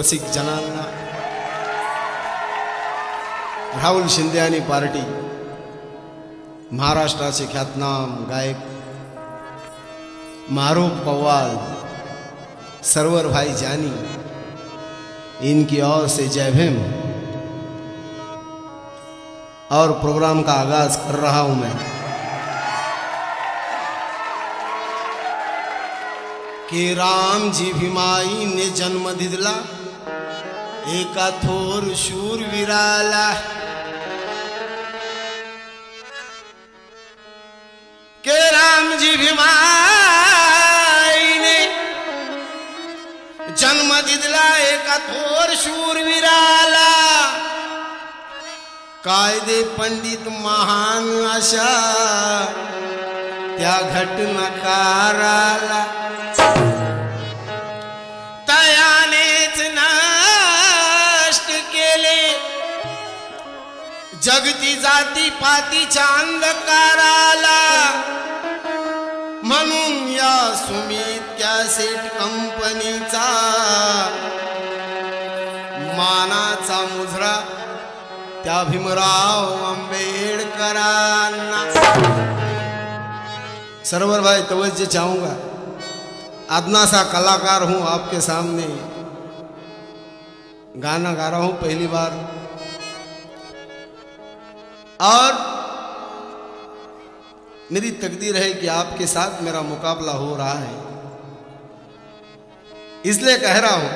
रसिक जनांना। राहुल शिंदे पार्टी। महाराष्ट्राचे ख्यातनाम गायक। मारूफ पवाल सरवर भाई जानी। इनकी ओर से जय भीम। और प्रोग्राम का आगाज़ कर रहा हूँ मैं। की राम जी भीमाई ने जन्म दिला। एका थोर शूरवीराला. के रामजी जी जन्म दिला एका थोर शूरवीराला. कायदे पंडित महान अशा त्या घटनाकाराला. जगती पातीच्या अंधकाराला म्हणून या सुमित कॅसेट कंपनीचा मानाचा मुजरा त्या भीमराव आंबेडकरांना. सरवर भाई तवज्जे चाहूंगा. अदना सा कलाकार हूं आपके सामने. गाना गा रहा हूं पहली बार. और मेरी तकदीर है कि आपके साथ मेरा मुकाबला हो रहा है। इसलिए कह रहा हूँ,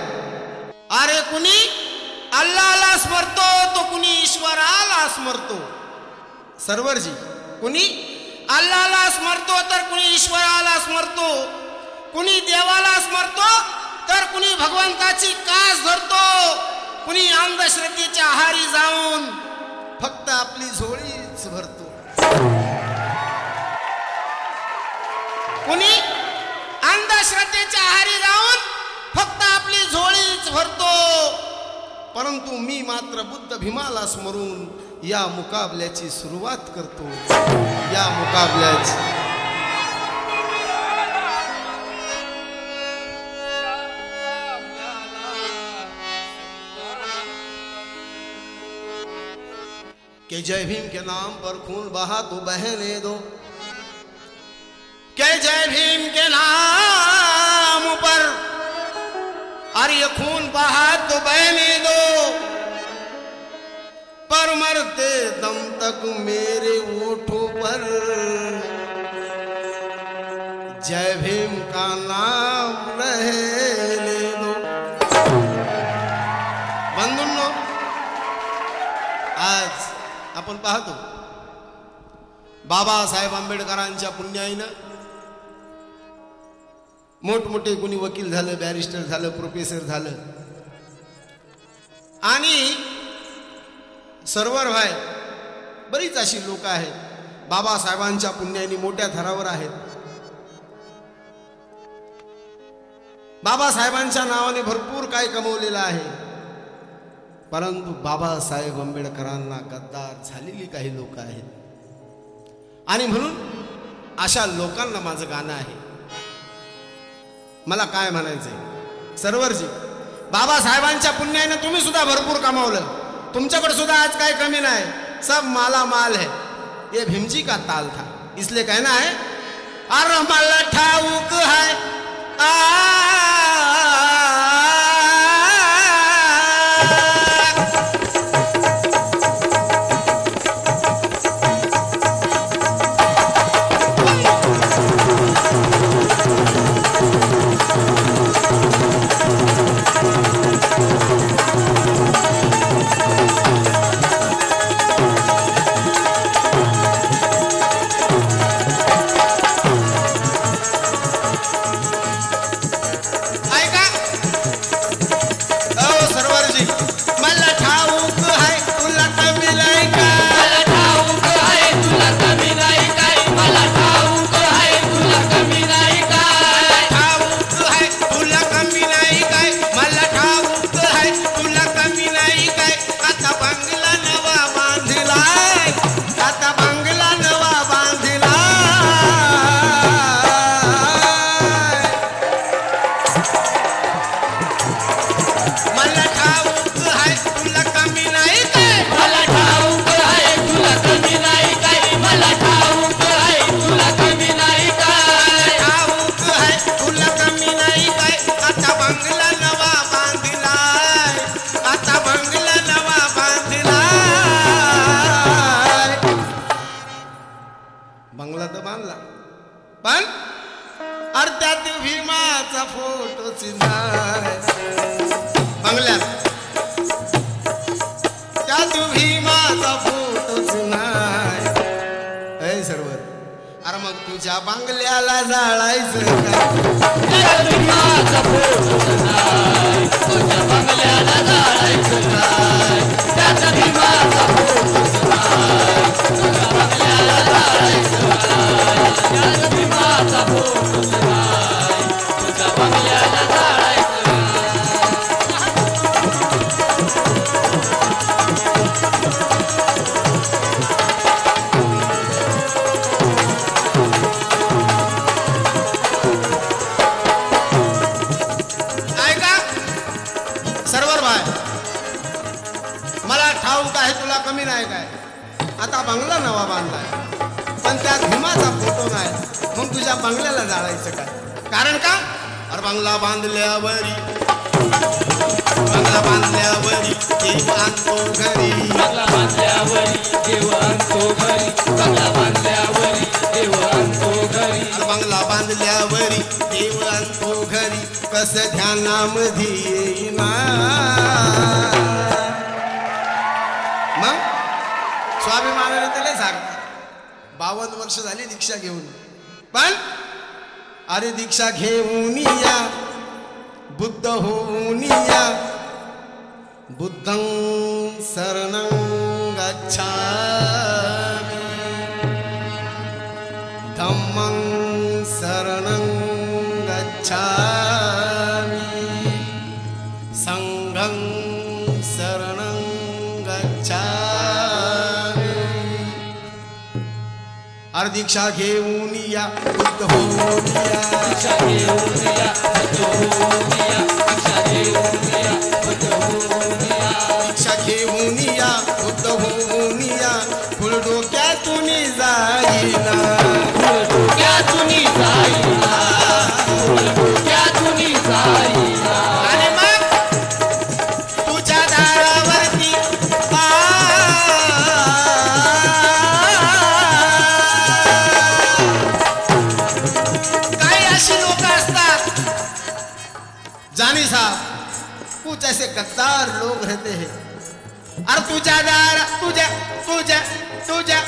अरे कुणी अल्लाला स्मरतो तो कुणी ईश्वराला स्मरतो सर्वरजी कुणी अल्लाला स्मरतो तर कुणी ईश्वराला स्मरतो कुणी देवाला स्मरतो तर कुणी भगवंताची कास धरतो। कुणी अंधश्रद्धेच्या आहारी जाऊन फक्त आपली झोळीच भरतो. कुणी अंधश्रद्धेच्या आहारी जाऊन फक्त आपली झोळीच भरतो. परंतु मी मात्र बुद्ध भीमाला स्मरून या मुकाबल्याची सुरुवात करतो. या मुकाबल्याची के जय भीम के नाम पर खून बहा तो बहने दो। के जय भीम के नाम पर अरे ये खून बहा तो बहने दो। पर मरते दम तक मेरे ओठों पर जय भीम का नाम रहने आपण पाहतो. बाबासाहेब आंबेडकरांच्या पुण्याईनं मोठमोठे कुणी वकील झालं बॅरिस्टर झालं प्रोफेसर झालं. आणि सर्वर भाय बरीच अशी लोक आहेत. बाबासाहेबांच्या पुण्याने मोठ्या थरावर आहेत. बाबासाहेबांच्या नावाने भरपूर काय कमवलेलं आहे. परंतु बाबासाहेब आंबेडकरांना गद्दार झालेली काही लोक आहेत. आणि म्हणून अशा लोकांना माझं गाणं आहे. मला काय म्हणायचंय? सर्वरजी बाबासाहेबांच्या पुण्याने तुम्ही सुद्धा भरपूर कमावलं. तुमच्याकडे सुद्धा आज काय कमी नाही. सब माला माल है ये भीमजी का ताल था? इसलिए कहना है अरे मला ठाऊक है आ जाळायचं. बंगला नवा बांधलाय. पण त्यात भीमाचा फोटो नाही. मग तुझ्या बंगल्याला जाळायचं काय? कारण का? अरे बंगला बांधल्यावरी. बंगला बांधल्यावरी देव घरी. बंगला बांधल्यावरी देव घरी. बंगला बांधल्यावरी देव आणतो घरी. बंगला बांधल्यावरी देव आणतो घरी. कस ध्यानामध्ये येईना? सांगतात बावन्न वर्ष झाली दीक्षा घेऊन. पण अरे दीक्षा घेऊन या. बुद्ध होऊन या. बुद्धं शरणं गच्छामि. धम्मं शरणं गच्छामि. दीक्षा घेऊन या बुद्ध होऊन या. दीक्षा घेऊन या बुद्ध होऊन या दीक्षा घेऊन तुझ्या दार तुझ्या तुझ्या तुझ्या.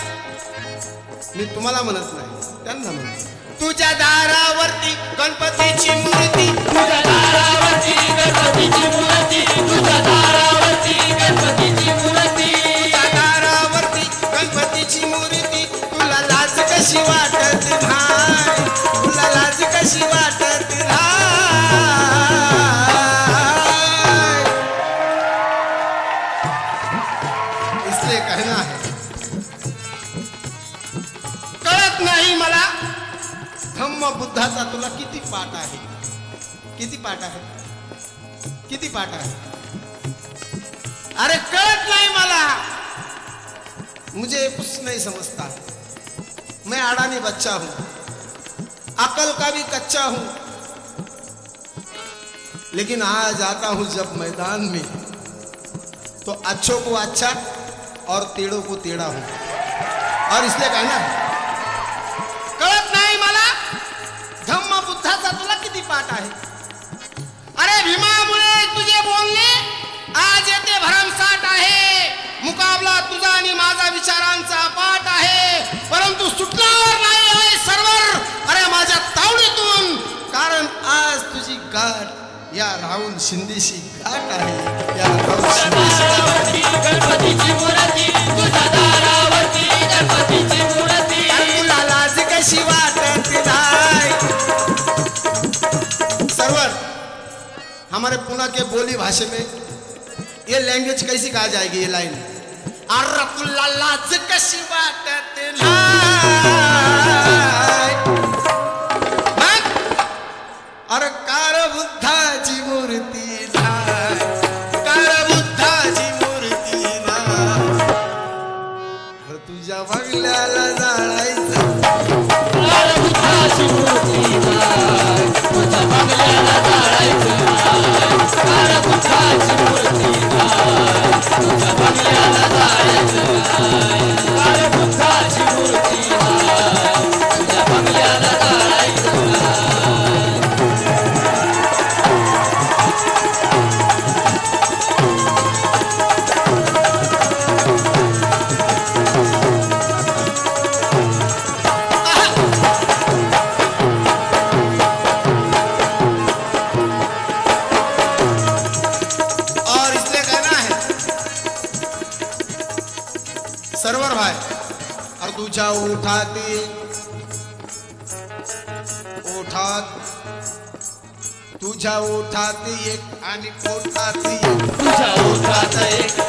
मी तुम्हाला म्हणत नाही त्यांना म्हणतो तुझ्या दारावरती गणपतीची मूर्ती. तुझ्या दारावरती गणपतीची मूर्ती. तुझ्या दारावरती गणपतीची मूर्ती. तुझ्या दारावरती गणपतीची मूर्ती. तुला लाज कशी वाटत नाही? तुला लाज कशी वाटत नाही? बुद्धाचा तुला किती पाठ आहे? किती पाठ आहे? किती पाठ आहे? अरे कळत नाही मला. मुझे कुछ नहीं समजता मैं अडानी बच्चा हूं. अकल का भी कच्चा हूं. लेकिन आज आता हूं जब मैदान में तो अच्छों को अच्छा और टेढ़ों को टेढ़ा हूं। और इसलिए कहना कळत नाही मला? पाठ आहे. अरे भीमामुळे तुझे बोलणे आज येथे भरमसाठ आहे. मुकाबला तुझा आणि माझा विचारांचा पाठ आहे. परंतु सुटण्यावर नाही आहे सर्वर. अरे माझ्या तावडीतून. कारण आज तुझी गाठ या राहुल शिंदेशी गाठ आहे. या राहुल शिंदेशी हमारे पुणे के बोली भाषा में ये लैंग्वेज कैसी कहा जाएगी ये लाइन अरे जाळायचं तुझ्या उठाती उठात तुझ्या उठाती एक आणि पोटाती एक तुझ्या ओठात एक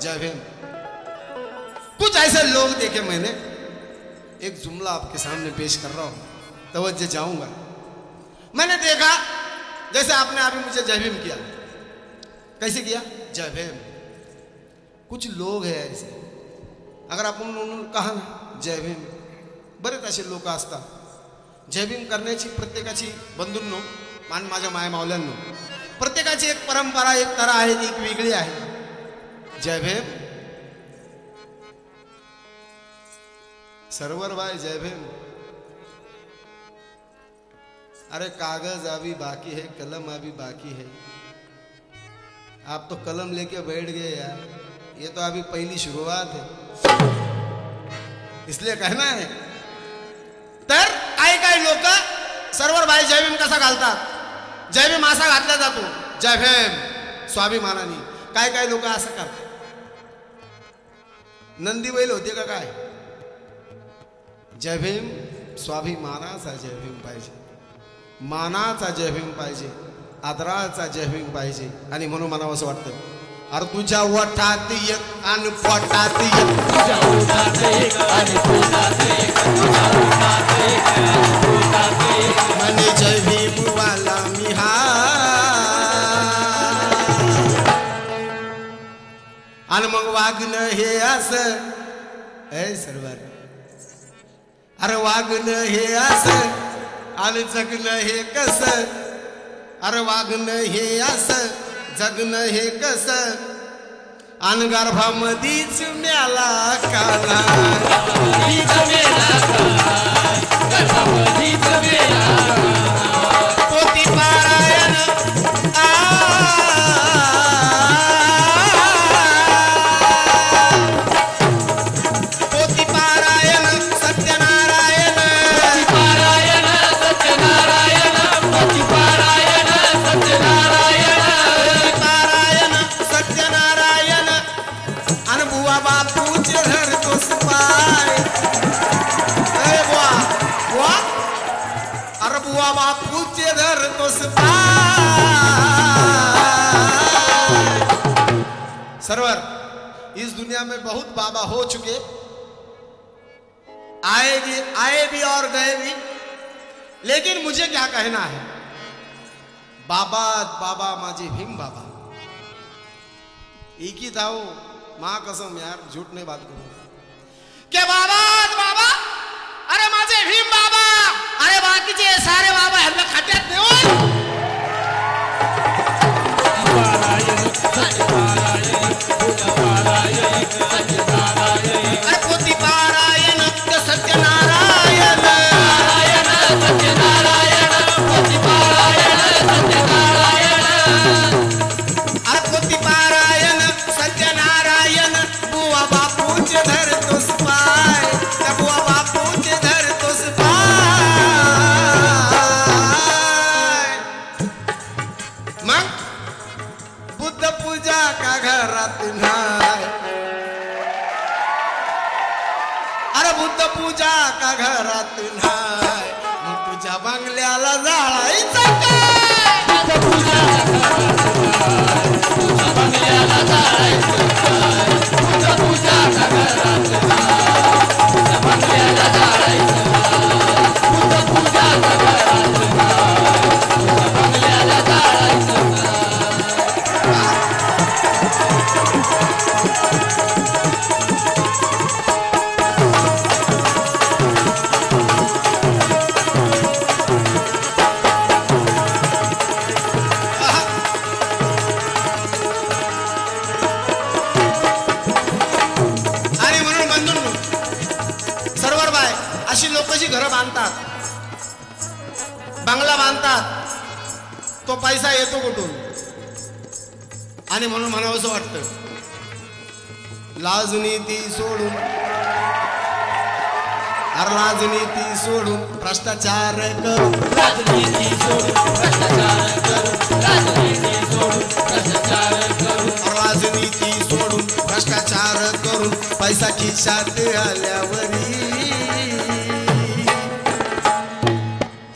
जय भीम कुछ ऐसे लोग देखे मैंने, एक जुमला आपके सामने पेश कर रहा हूँ, तवज्जो जाऊँगा। मैंने देखा, जैसे आपने अभी मुझे जय भीम किया। कैसे किया? जय भीम। कुछ लोग है ऐसे। अगर आपण म्हणून कहा ना, जय भीम। बरेच असे लोक असतात जय भीम करण्याची प्रत्येकाची बंधूंनो मान माझ्या माय मावल्यांनो। प्रत्येकाची एक परंपरा एक तरा आहे, एक वेगळी आहे। जय भीम सर्वर भाई जय भीम अरे कागज अभी बाकी है कलम अभी बाकी है। आप तो कलम लेके बैठ गए यार। ये तो अभी पहली शुरुआत है। इसलिए कहना है तर काय काय लोक सर्वर भाई जय भीम कसा घालतात जय भीम असा घातला जातो। जय भीम स्वाभिमानाने। काय काय लोक असं करतात? नंदी बैल होते का काय? जय भीम स्वाभिमानाचा जय भीम पाहिजे. मानाचा जय भीम पाहिजे आदराचा जय भीम पाहिजे. आणि म्हणून मला असं वाटतं अरे तुझ्या वठात एक आणि पोटात एक. तुझ्या ओठात आणि मग वागणं हे असं. ए सर्वर. अरे वागणं हे असं. आणि जगणं हे कस? अरे वागणं हे असं. जगणं हे कस? आणि गर्भामधीच मेला काला सरवर, इस दुनिया में बहुत बाबा हो चुके। आए भी आए भी और गए भी। लेकिन मुझे क्या कहना है? बाबा बाबा माझे भीम बाबा। एक ही था वो। माँ कसम यार झूठ नहीं बात करू। के बाबा बाबा? अरे माझे भीम बाबा! अरे बाकीचे सारे बाबा खात्यात नेऊन वाटतं. लाजनी ती वाटतं लाजनीती सोडून. अरे सोडून भ्रष्टाचार करून राजनीती सोडून भ्रष्टाचार करू. राजनीती सोडून भ्रष्टाचार करू राजनीती सोडून भ्रष्टाचार करून पैसा खिशात आल्यावरी.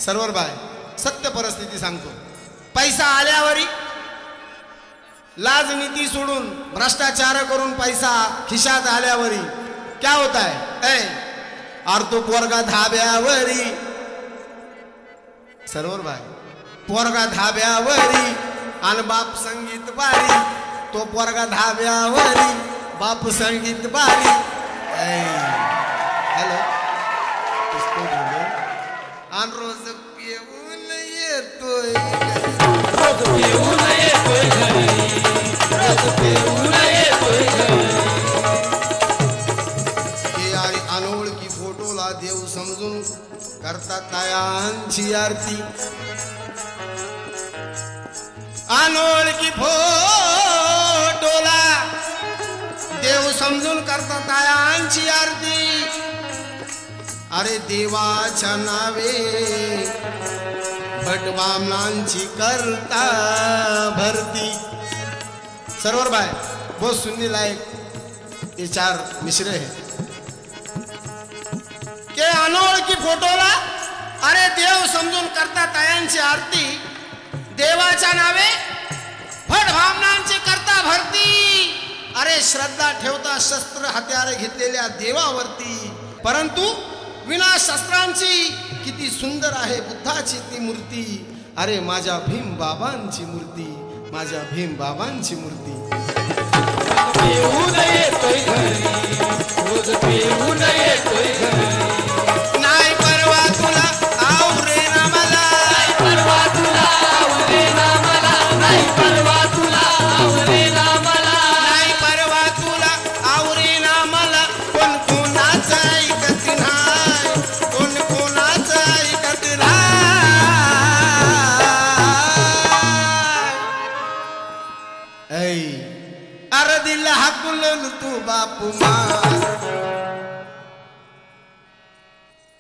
सर्वर बाय सत्य परिस्थिती सांगतो. पैसा आल्यावरी लाजनीती सोडून भ्रष्टाचार करून पैसा खिशात आल्यावरी क्या होत आहे ए तो पोरगा धाब्यावरी. सरोवर भाई पोरगा धाब्यावरी आणि बाप संगीत बारी. तो पोरगा धाब्यावरी बाप संगीत बारी. हॅलो. आणि रोज पिऊन येतोय रोज पिऊन येतोय अनोळखी फोटोला देव समजून करतात आरती. अनोळखी फोटोला देव समजून करतात तायांची आरती. अरे देवाच्या नावे भटवामनांची करता भरती. सरोवर बाय. बहुत सुनने लायक. ये चार मिश्रे हैं के अनोळखी फोटोला? अरे देव समजून करता तयांची आरती. देवाच्या नावे फट भावनांची करता भरती. अरे श्रद्धा ठेवता शस्त्र हत्यारे घेतलेल्या देवावरती. परंतु विना शस्त्रांची किती सुंदर आहे बुद्धाची ती मूर्ती. अरे माझ्या भीम बाबांची मूर्ती. माझ्या भीम बाबांची मूर्ती. पिऊन येतोय घरी. रोज पिऊ नये तोय घरी. बापू मास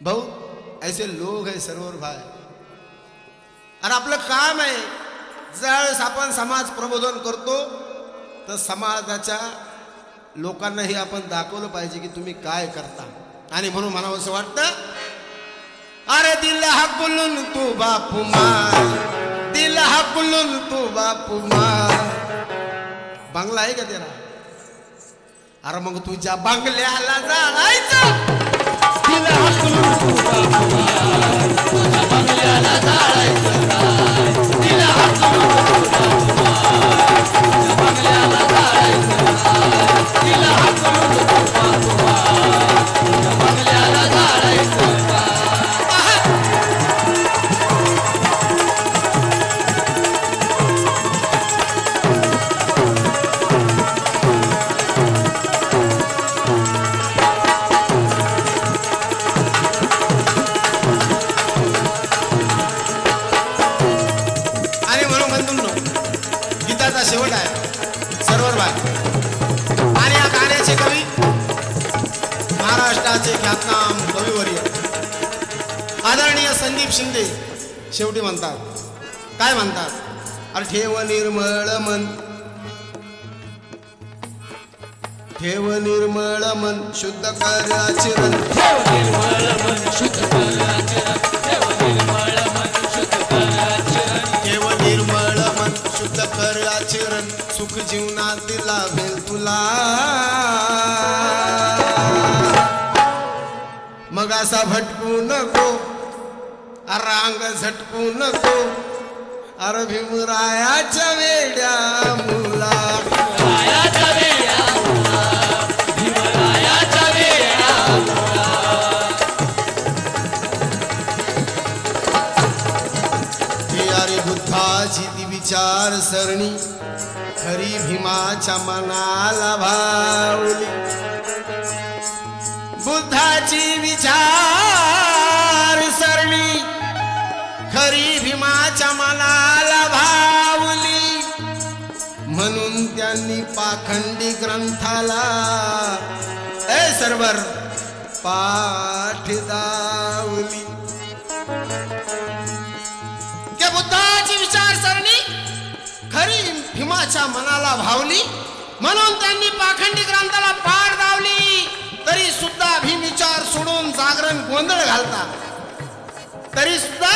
भाऊ ऐसे लोग है सरोवर भाई। आणि आपलं काम आहे ज्यावेळेस आपण समाज प्रबोधन करतो तर समाजाच्या लोकांनाही आपण दाखवलं पाहिजे की तुम्ही काय करता. आणि म्हणून मला असं वाटतं अरे दिल हकुलून तू बापू मार दिल हकुलून तू बापू मार बांगला आहे का त्याला? अरे मग तुझ्या बंगल्याला जायचं. तिला निर्मळ मन. ठेव निर्मळ मन शुद्ध कर आचरण ठेव निर्मळ मन शुद्ध कर आचरण. ठेव निर्मळ मन शुद्ध कर आचरण. ठेव निर्मळ मन शुद्ध कर आचरण सुख जीवनात लाभेल तुला. मग असा भटकू नको. रांग झटकू नको. अरे भीमरायाच्या वेड्या मुला. अरे बुद्धाची ती विचार सरणी. खरी भीमाच्या मनाला भावली. बुद्धाची विचार सरणी. खरी भीमाच्या मनाला म्हणून पाखंडी ग्रंथाला ए सर्वर पाठ दावली के बुद्धाची विचारसरणी खरी भीमाच्या मनाला भावली. म्हणून त्यांनी पाखंडी ग्रंथाला पाठ दावली तरी सुद्धा भीम विचार सोडून जागरण गोंधळ घालता. तरी सुद्धा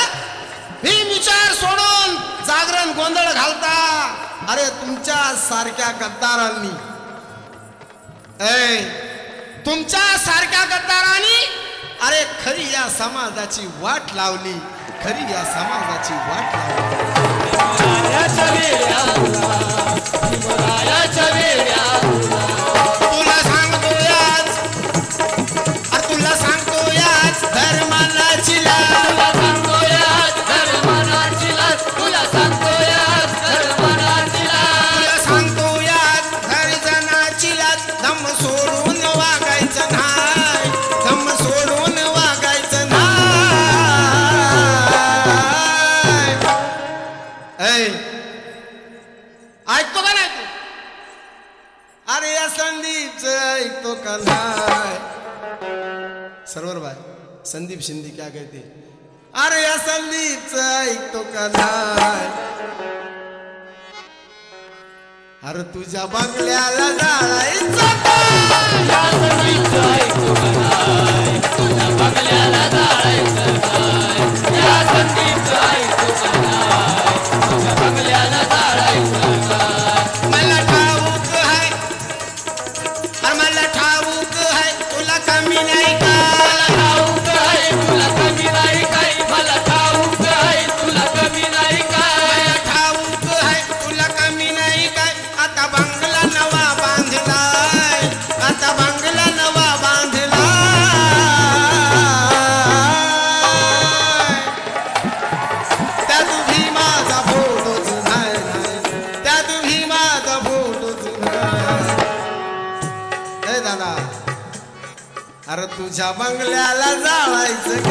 हे विचार सोडून जागरण गोंधळ घालता. अरे तुमच्या सारख्या गद्दारांनी. तुमच्या सारख्या गद्दारांनी? अरे खरी या समाजाची वाट लावली. खरी या समाजाची वाट लावली. तो ऐकतो का भाई संदीप शिंदे क्या कहते? अरे या संदीप ऐकतो का नाही अरे तुझ्या बंगल्याला जायचं तुझ्या बंगल्याला जाळायचं बंगल्याला जाळायचं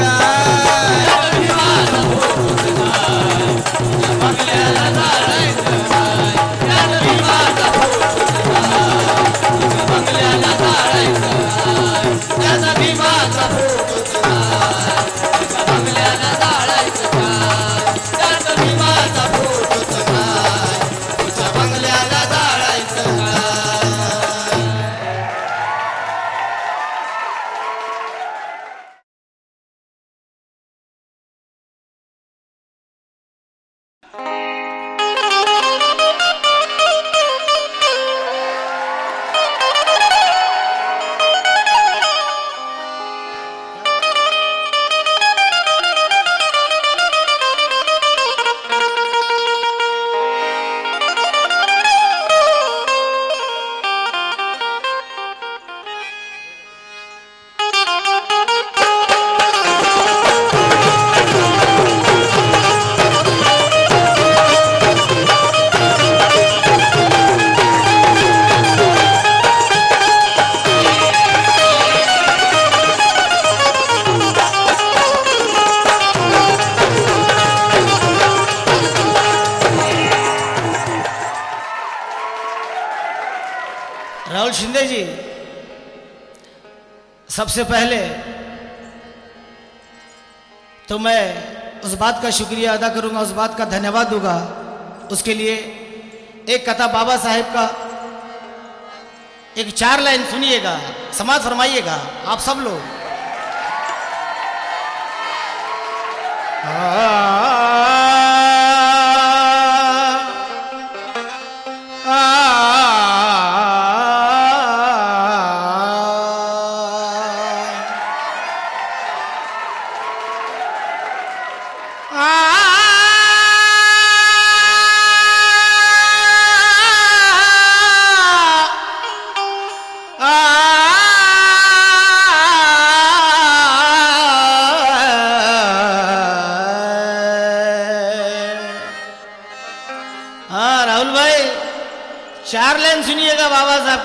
पहले तो मैं उस बात का शुक्रिया अदा करूँगा, उस बात का धन्यवाद दूँगा। उसके लिए एक कथा बाबा साहेब का एक चार लाइन सुनिएगा, समाज फरमाइएगा, आप सब लोग।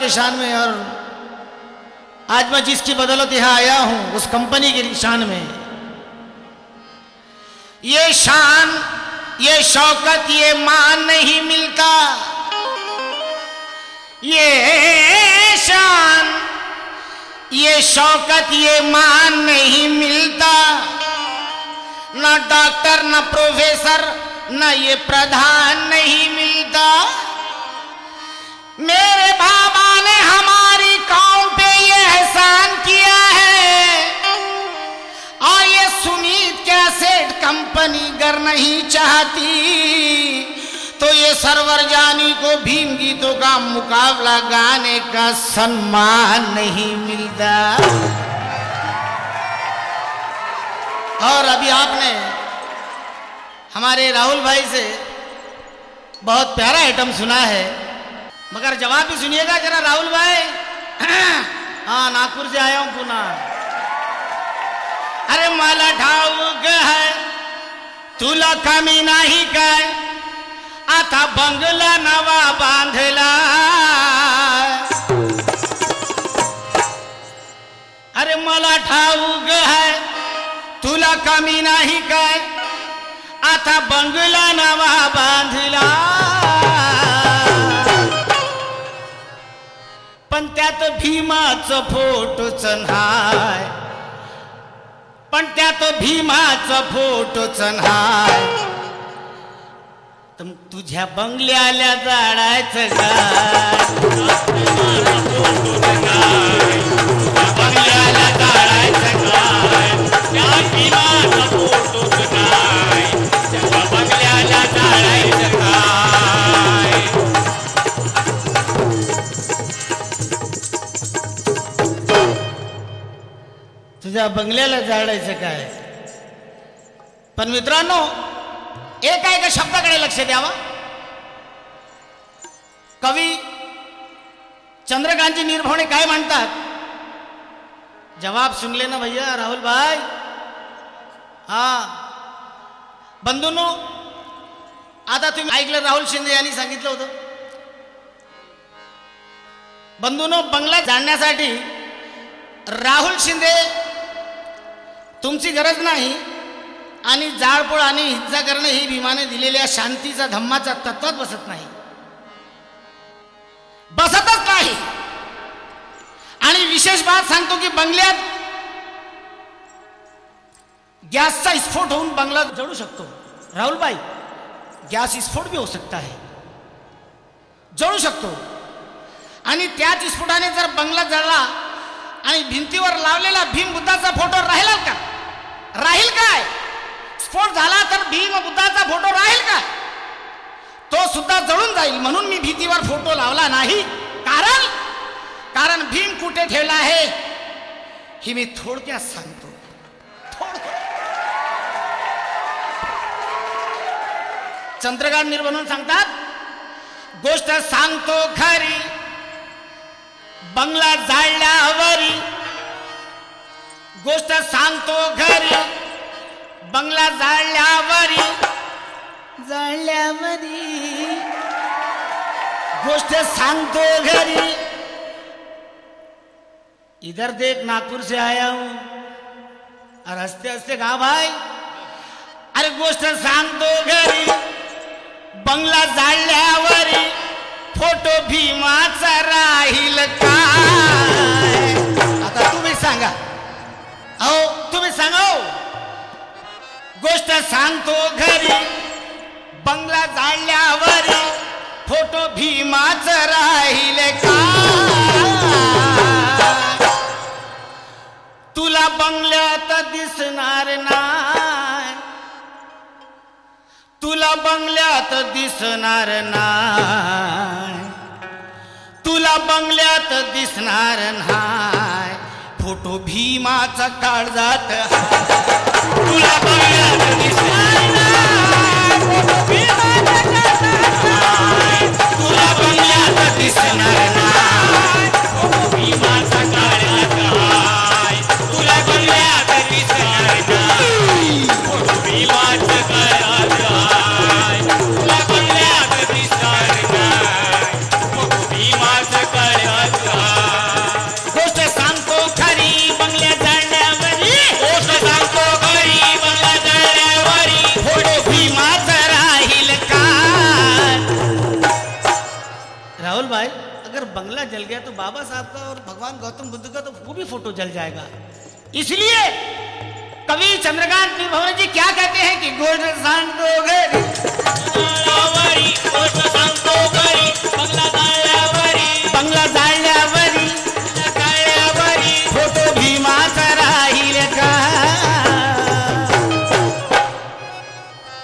के शान में और आज मैं जिसकी बदौलत यहाँ आया हूँ, उस कंपनी के शान में। ये शान, ये शौकत, ये मान नहीं मिलता। ये शान, ये शौकत, ये मान नहीं मिलता। ना डॉक्टर, ना प्रोफेसर, न ये प्रधान नहीं मिलता। मेरे बाबा कंपनी गर नहीं चाहती। तो ये सरवर जानी को भीम गीतों का मुकाबला गाने का सम्मान नहीं मिलता। और अभी आपने हमारे राहुल भाई से बहुत प्यारा आइटम सुना है। मगर जवाब भी सुनिएगा जरा राहुल भाई। हाँ नागपुर से आया हूँ पुनः। अरे मला ठाऊक है तुला कमी नाही काय? आता बंगला नवा बांधला. अरे मला ठाऊक आहे तुला कमी नाही काय? आता बंगला नवा बांधला. पण त्यात भीमाचं फोटोच नाही पण त्यात भीमाचं फोटोच नाय तर तुझ्या बंगल्याला जाडायचं तुझ्या बंगल्याला जाळायचं काय? पण मित्रांनो एका एका शब्दाकडे लक्ष द्यावं. कवी चंद्रकांतजी निर्भवणे काय म्हणतात? जवाब सुनले ना भैया राहुल भाई. हा. बंधूंनो आता तुम्ही ऐकलं राहुल शिंदे यांनी सांगितलं होतं. बंधूनो बंगला जाणण्यासाठी राहुल शिंदे तुमची गरज नाही. आणि जाळपोळ आणि हिंसा करणं ही भीमाने दिलेल्या शांतीचा धम्माचा तत्वात बसत नाही. बसतच नाही. आणि विशेष बात सांगतो की बंगल्यात गॅसचा स्फोट होऊन बंगला जळू शकतो. राहुल भाई गॅस स्फोट भी हो सकता है जळू शकतो. आणि त्याच स्फोटाने जर बंगला जळला आणि भिंतीवर लावलेला भीम बुद्धाचा फोटो राहिला का? राहील काय? स्फोट झाला तर भीम बुद्धाचा फोटो राहील का तो सुद्धा जळून जाईल म्हणून मी भीतीवर फोटो लावला नाही. कारण? कारण भीम कुठे ठेवला आहे? ही मी थोडक्यात सांगतो. थोडक्यात. चंद्रकांत निर्बंधून सांगतात गोष्ट सांगतो खरी बंगला जाळल्यावरी गोष्ट सांगतो घरी. बंगला जाळल्यावरी. जाळल्यावरी. गोष्ट सांगतो घरी. इधर देख नागपुर से आया हूं. और हंसते हंसते कहा भाई? अरे गोष्ट सांगतो घरी. बंगला जाळल्यावरी. फोटो भीमाचा राहील काय? आता तुम्ही सांगा. अहो तुम्ही सांगा हो. गोष्ट सांगतो घरी. बंगला जाळल्यावर फोटो भीमाच राहिले का? तुला बंगल्यात दिसणार नाही. तुला बंगल्यात दिसणार नाही. तुला बंगल्यात दिसणार नाही. फोटो भीमाचा काळजात तुला जल गया तो बाबा साहब का और भगवान गौतम बुद्ध का तो वो भी फ़ोटो जल जाएगा। इसलिए कवि चंद्रकांत भवन जी क्या कहते हैं कि बंगला बंगला फ़ोटो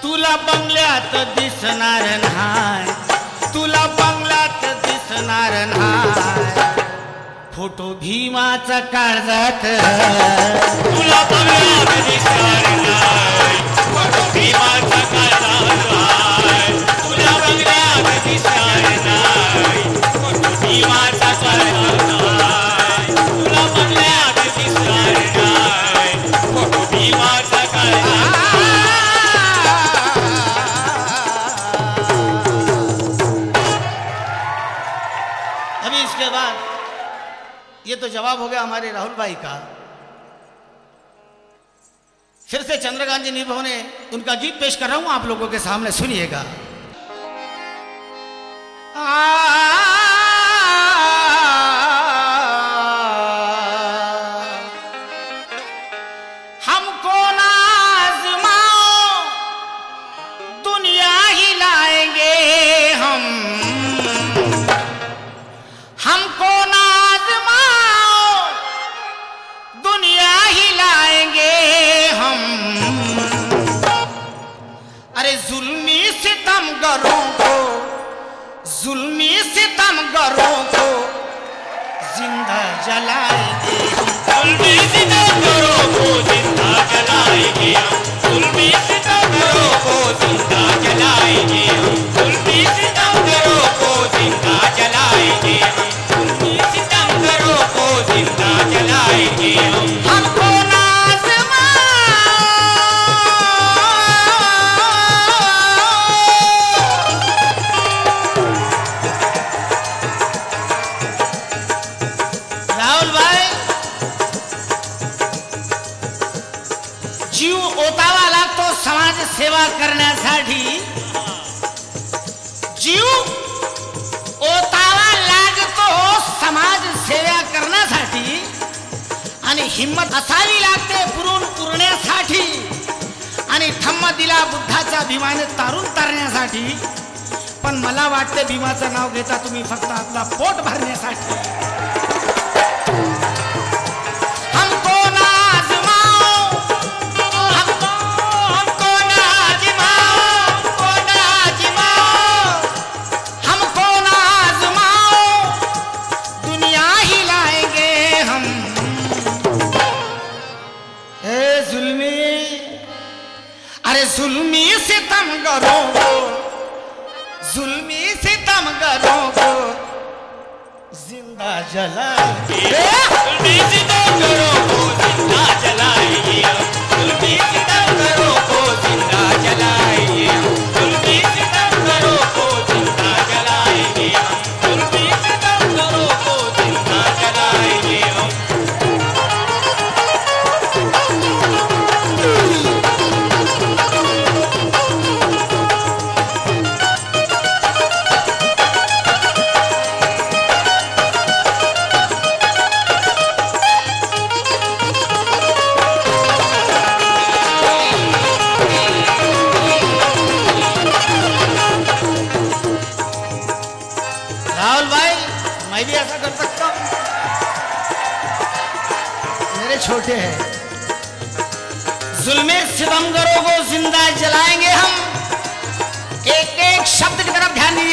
तुला बंगल्यात दिसणार नाही तुला बंगल्यात दिसणार नाही फोटो भीमाचा काळजात. तुला बंगल्यात फोटो भीमाचा काळजात तुला बंगल्यात दिसणार नाही फोटो भीमाचा तो जवाब हो गया हमारे राहुल भाई का। फिर से चंद्रकांत जी निर्भव ने उनका गीत पेश कर रहा हूँ, आप लोगों के सामने सुनिएगा। हमको सितमगरों को, जुल्मी सितमगरों को, ज़िंदा जलाएँगे जुल्मी सितमगरों को, ज़िंदा जलाएँगे जुल्मी सितमगरों को, ज़िंदा जलाएँगे जुल्मी सितमगरों आणि हिंमत असावी लागते पुरून पुरण्यासाठी. आणि थम्म दिला बुद्धाच्या भीमाने तारून तारण्यासाठी. पण मला वाटते भीमाचं नाव घेता तुम्ही फक्त आपला पोट भरण्यासाठी. सितमगरों को जुल्मी सितमगरों को जिंदा जलाएंगे जिंदा जलाई जिंदा जलाएंगे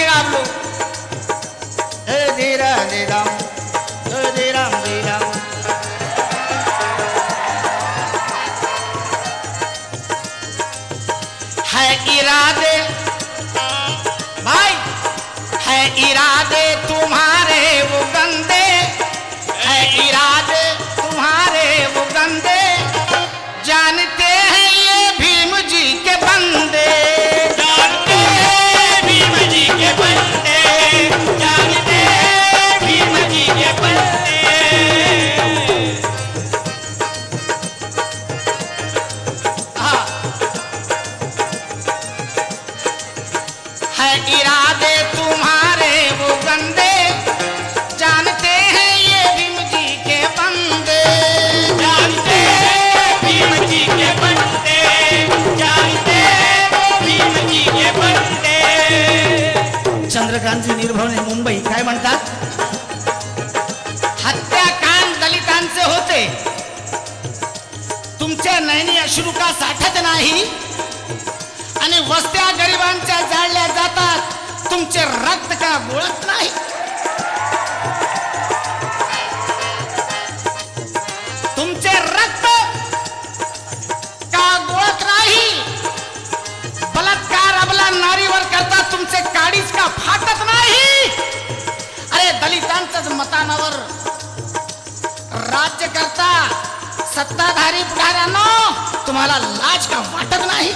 गातो धीर राम धीर है इरादे भाई है इरादे तुम्हारे लेखकांची निर्भवणे मुंबई काय म्हणतात? हत्याकांड दलितांचे होते. तुमच्या नैनी अश्रू का साठत नाही. आणि वस्त्या गरिबांच्या जाळल्या जातात. तुमचे रक्त का गोळत नाही? दलितांचे काडीच का फाटत नाही? अरे दलितांच्याच मतानावर राज्य करता सत्ताधारी पुढाऱ्यांना तुम्हाला लाज का वाटत नाही?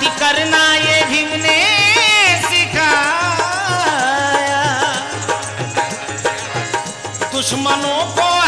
शांति करना ये भीम ने सिखाया। दुश्मनों को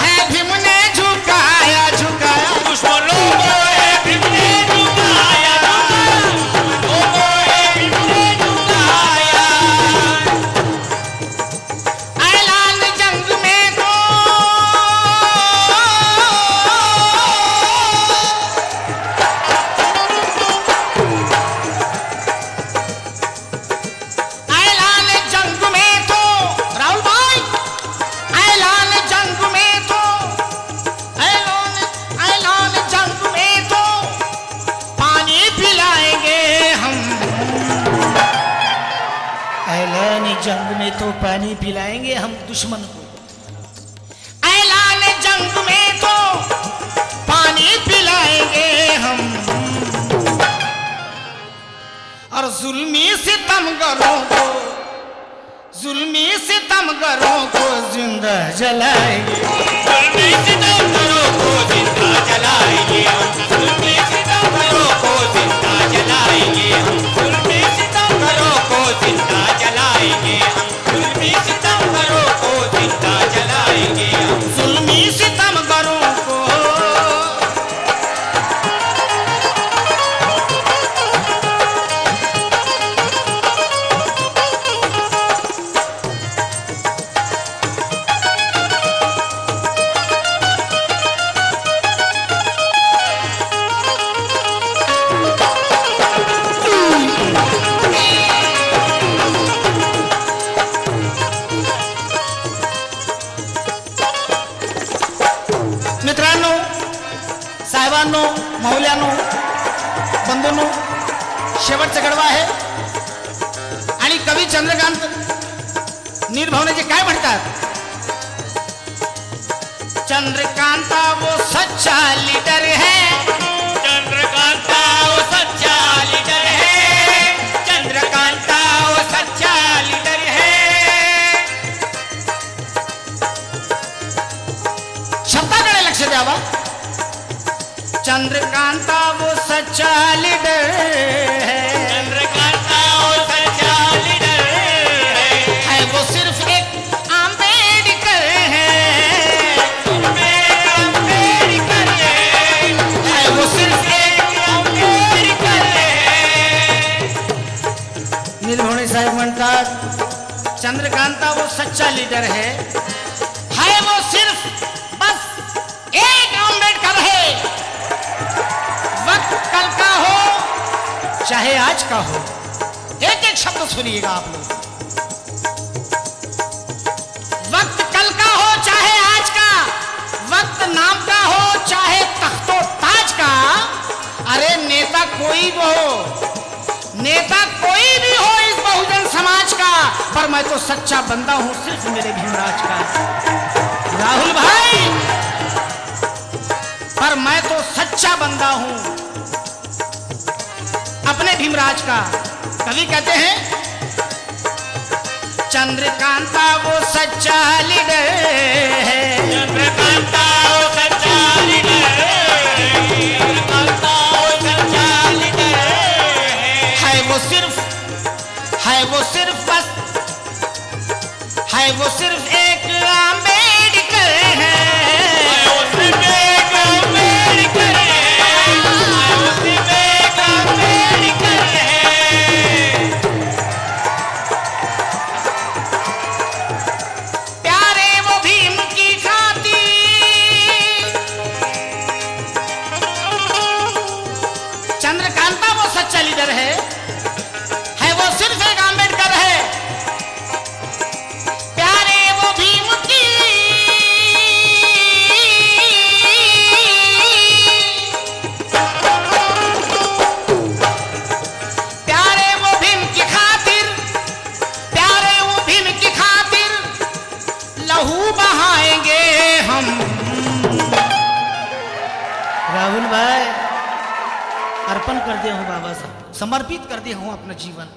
कर दिया हूं अपना जीवन।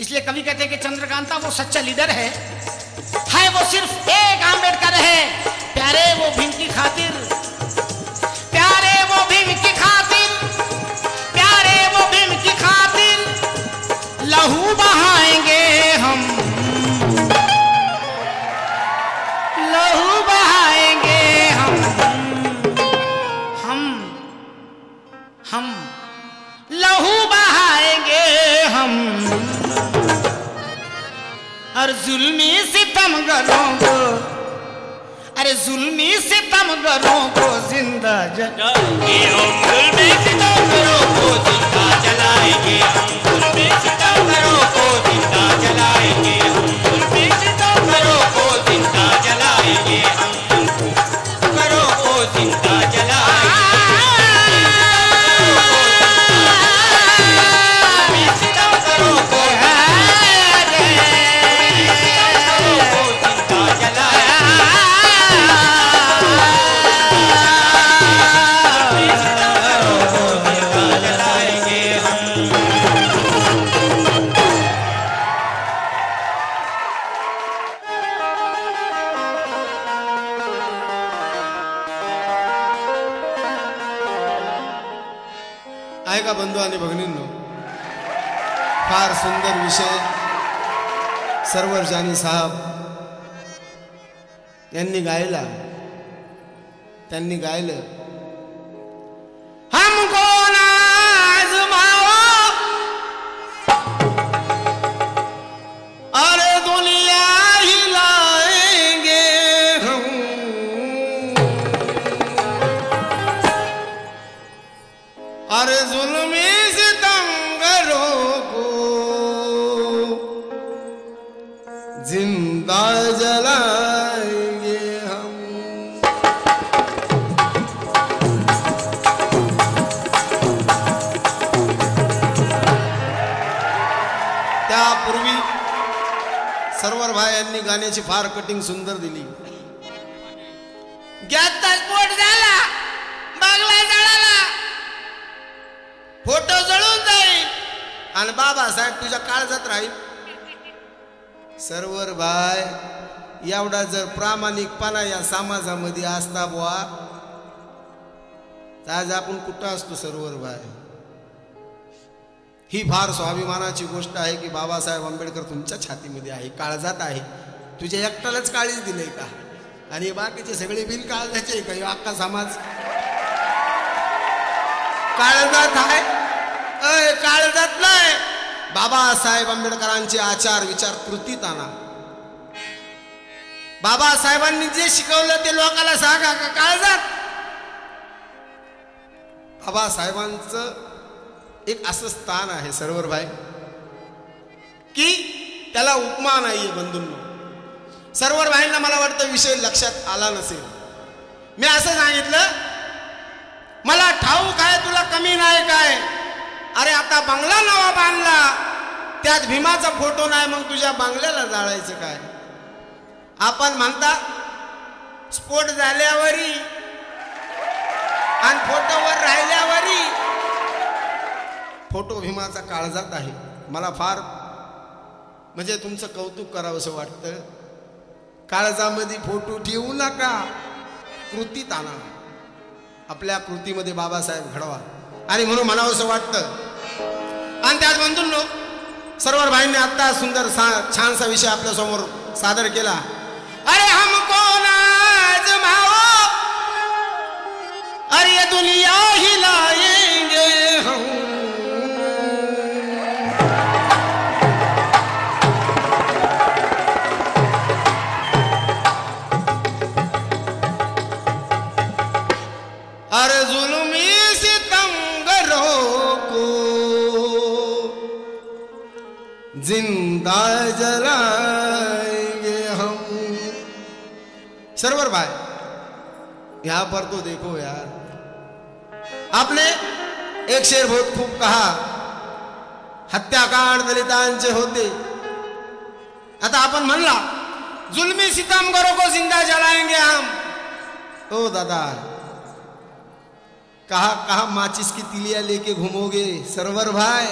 इसलिए कवि कहते हैं कि चंद्रकांता वो सच्चा लीडर है। है वो सिर्फ एक आंबेडकर है। प्यारे वो भीम की खातिर त्यांनी गायलं. गाण्याची फार कटिंग सुंदर दिली. स्फोट झाला. बागला जळाला. फोटो जळून जाईल. आणि बाबासाहेब तुझ्या काळजात राहील. सर्वर भाय एवढा जर प्रामाणिकपणा या समाजामध्ये असता बुवा आज आपण कुठं असतो सर्वर भाय ही फार स्वाभिमानाची गोष्ट आहे की बाबासाहेब आंबेडकर तुमच्या छातीमध्ये आहे काळजात आहे. तुझ्या एकट्यालाच काळीच दिलंय का? आणि बाकीचे सगळे बिल काळजाचे का अख्खा समाज. काळजात आहे? अय काळजात नाही. बाबासाहेब आंबेडकरांचे आचार विचार कृतीत आणा बाबासाहेबांनी जे शिकवलं ते लोकांना सांगा का? काळजात. बाबासाहेबांचं एक असं स्थान आहे सरोवर भाई की त्याला उपमा नाहीये बंधूंना. सर्वर भाईंना मला वाटतं विषय लक्षात आला नसेल. मी असं सांगितलं मला ठाऊक आहे तुला कमी नाही काय? अरे आता बंगला नवा बांधला. त्यात भीमाचा फोटो नाही मग तुझ्या बंगल्याला जाळायचं काय? आपण म्हणता स्फोट झाल्यावरी आणि फोटोवर राहिल्यावरी. फोटो भीमाचा काळजात आहे. मला फार म्हणजे तुमचं कौतुक करावंसं वाटतं. काळजामध्ये फोटो ठेवू नका. कृतीत आणा. आपल्या कृतीमध्ये बाबासाहेब घडवा. आणि म्हणून म्हणावंसं वाटतं. आणि त्याच बंधून सर्वर भाईंनी आत्ता सुंदर सा छानसा विषय आपल्यासमोर सादर केला. अरे हम कोण अरे ये दुनिया हिलाएंगे हम. अरे जुल्मी सितमगरों को जिंदा जलाएंगे हम। सरवर भाई यहां पर तो देखो यार। आपने एक शेर बहुत खूब कहा हत्याकांड दलितांचे होते। आता आपण म्हणला जुलमी सितमगरों को जिंदा जलाएंगे हम। ओ दादा कहा कहा माचिस की तिलिया लेके घूमोगे? सरवर भाई।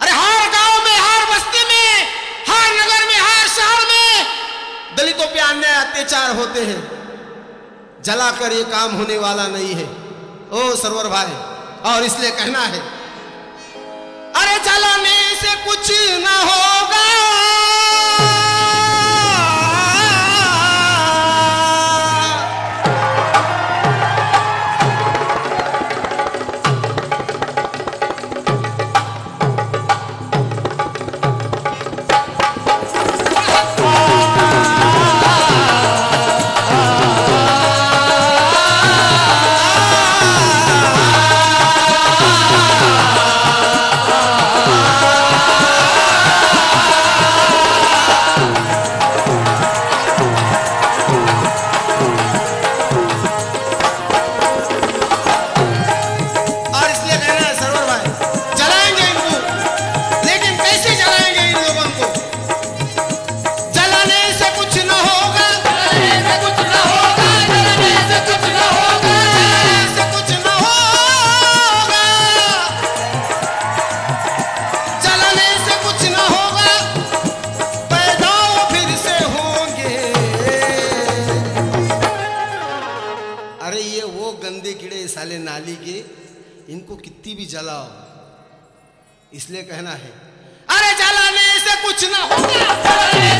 अरे हर गाँव में, हर बस्ती में, हर नगर में, हर शहर में दलितों पे अन्याय, अत्याचार होते हैं। जलाकर ये काम होने वाला नहीं है। ओ सरवर भाई, और इसलिए कहना है। अरे जलाने से कुछ ना होगा। इसलिए कहना है। अरे जलाने से कुछ ना होगा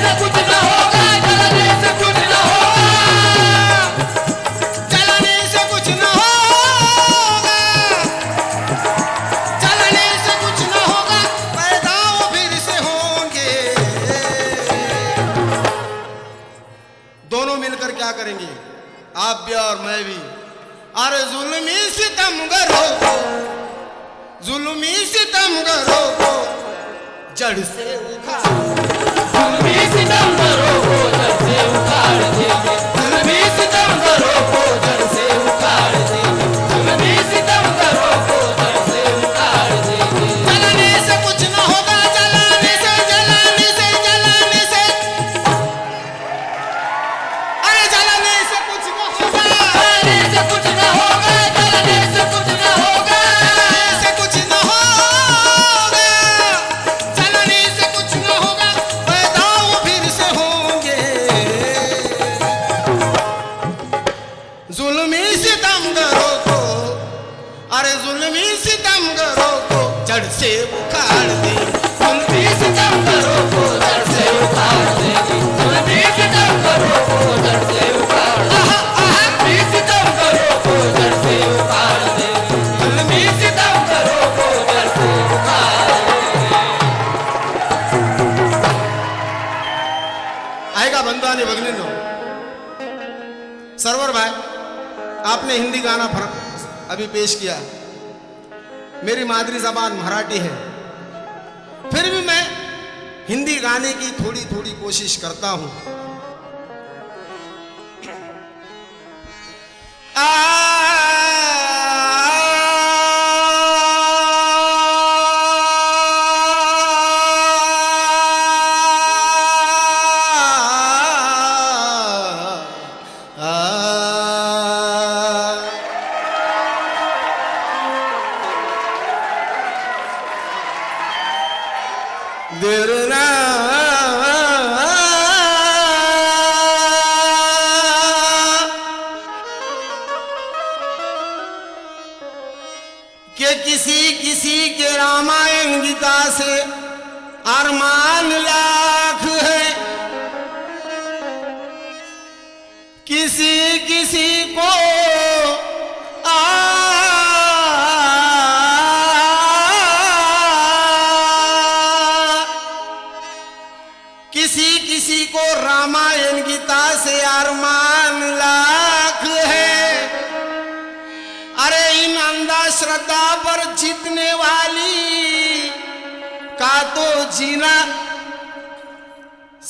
से कुछ ना होगा, जलाने से कुछ ना होगा। जलाने से कुछ ना होगा, जलाने से कुछ ना होगा पैदा फिर से होंगे। दोनों मिलकर क्या करेंगे? आप भी और मैं भी अरे जुल्मी सितमगरों को जुल्मी सितमगरों को जड़ से उखाड़ आएगा बंधु आणि भगिनींनो सरवर भाई, आपने हिंदी गाना अभी पेश किया। मेरी मादरी जबान मराठी है। फिर भी मैं हिंदी गाने की थोड़ी थोड़ी कोशिश करता हूँ। आ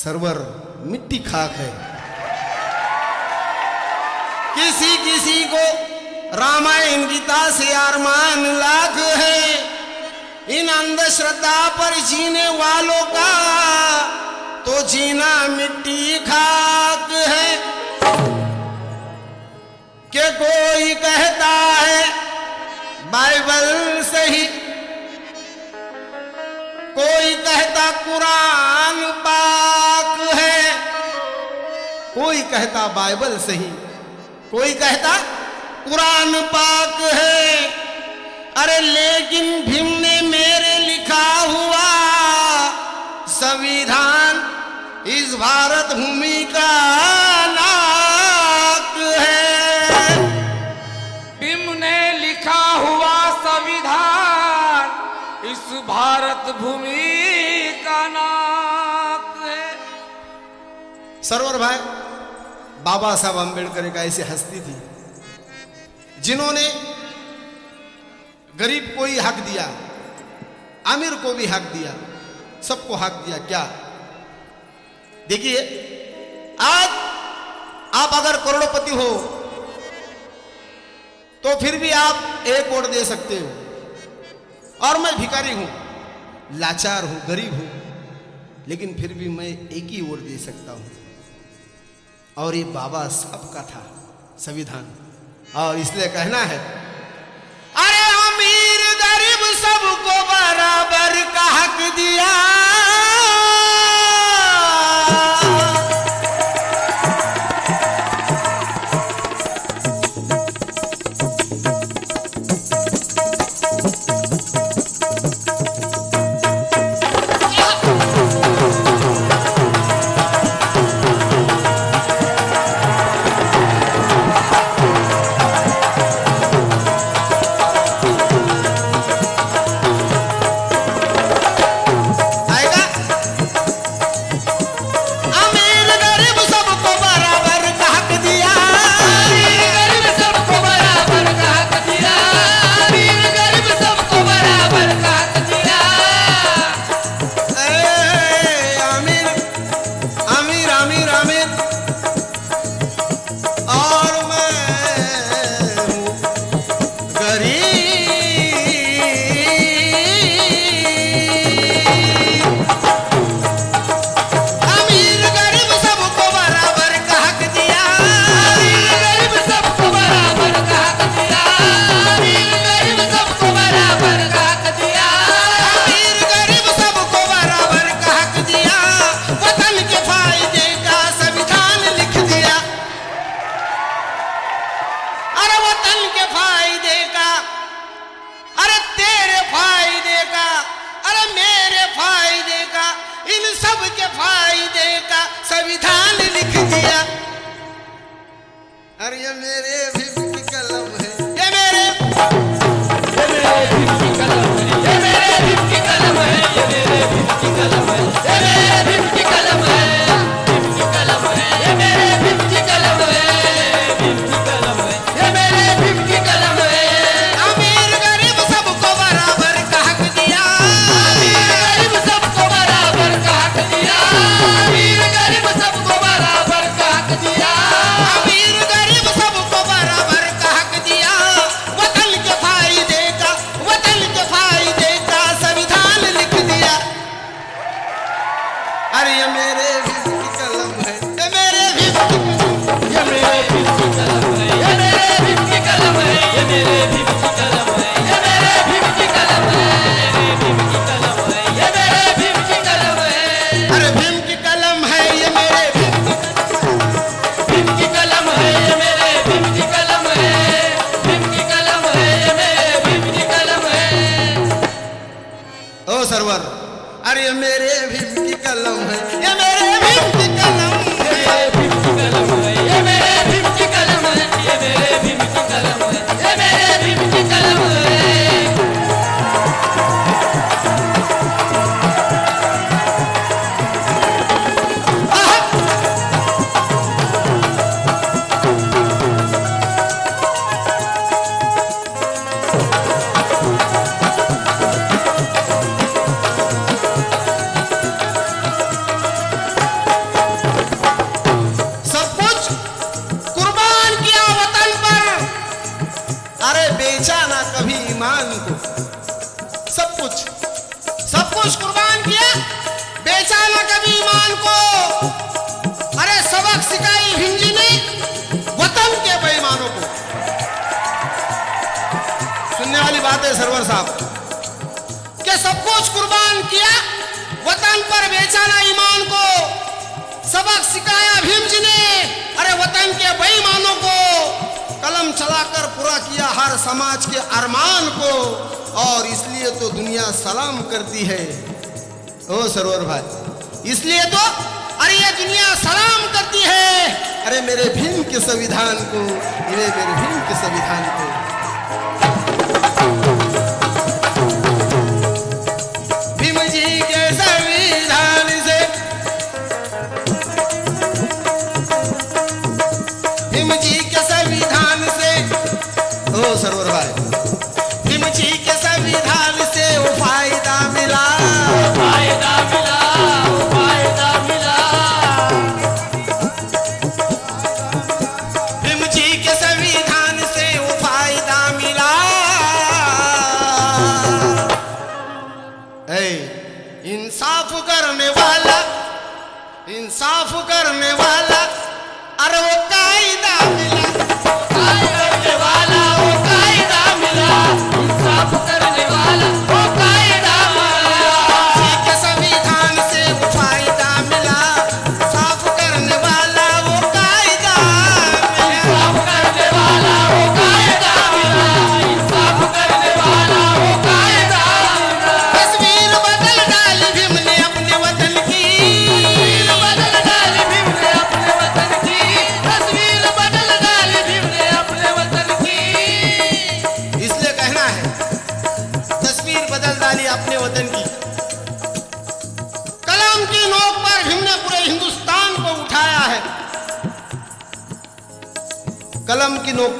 सर्वर मिट्टी खाक है। किसी किसी को रामायण गीता से अरमान लाख है। इन अंधश्रद्धा पर जीने वालों का तो जीना मिट्टी खाक है। के कोई कहता है, बाइबल सही कोई कहता कुरान पाक है। कोई कहता बाइबल सही। कोई कहता कुरान पाक है। अरे लेकिन भीम ने मेरे लिखा हुआ संविधान इस भारत भूमि का ना भूमि का नाक सरोवर भाई, बाबा साहब अंबेडकर एक ऐसी हस्ती थी, जिन्होंने गरीब को ही हक दिया आमिर को भी हक दिया, सबको हक दिया, क्या? देखिए, आज आप अगर करोड़पति हो तो फिर भी आप एक वोट दे सकते हो, और मैं भिकारी हूँ। लाचार हो, गरीब हो, लेकिन फिर भी मैं एक ही वोट दे सकता हूँ। और ये बाबा सबका था, संविधान। और इसलिए कहना है, अरे अमीर गरीब सबको बराबर का हक दिया।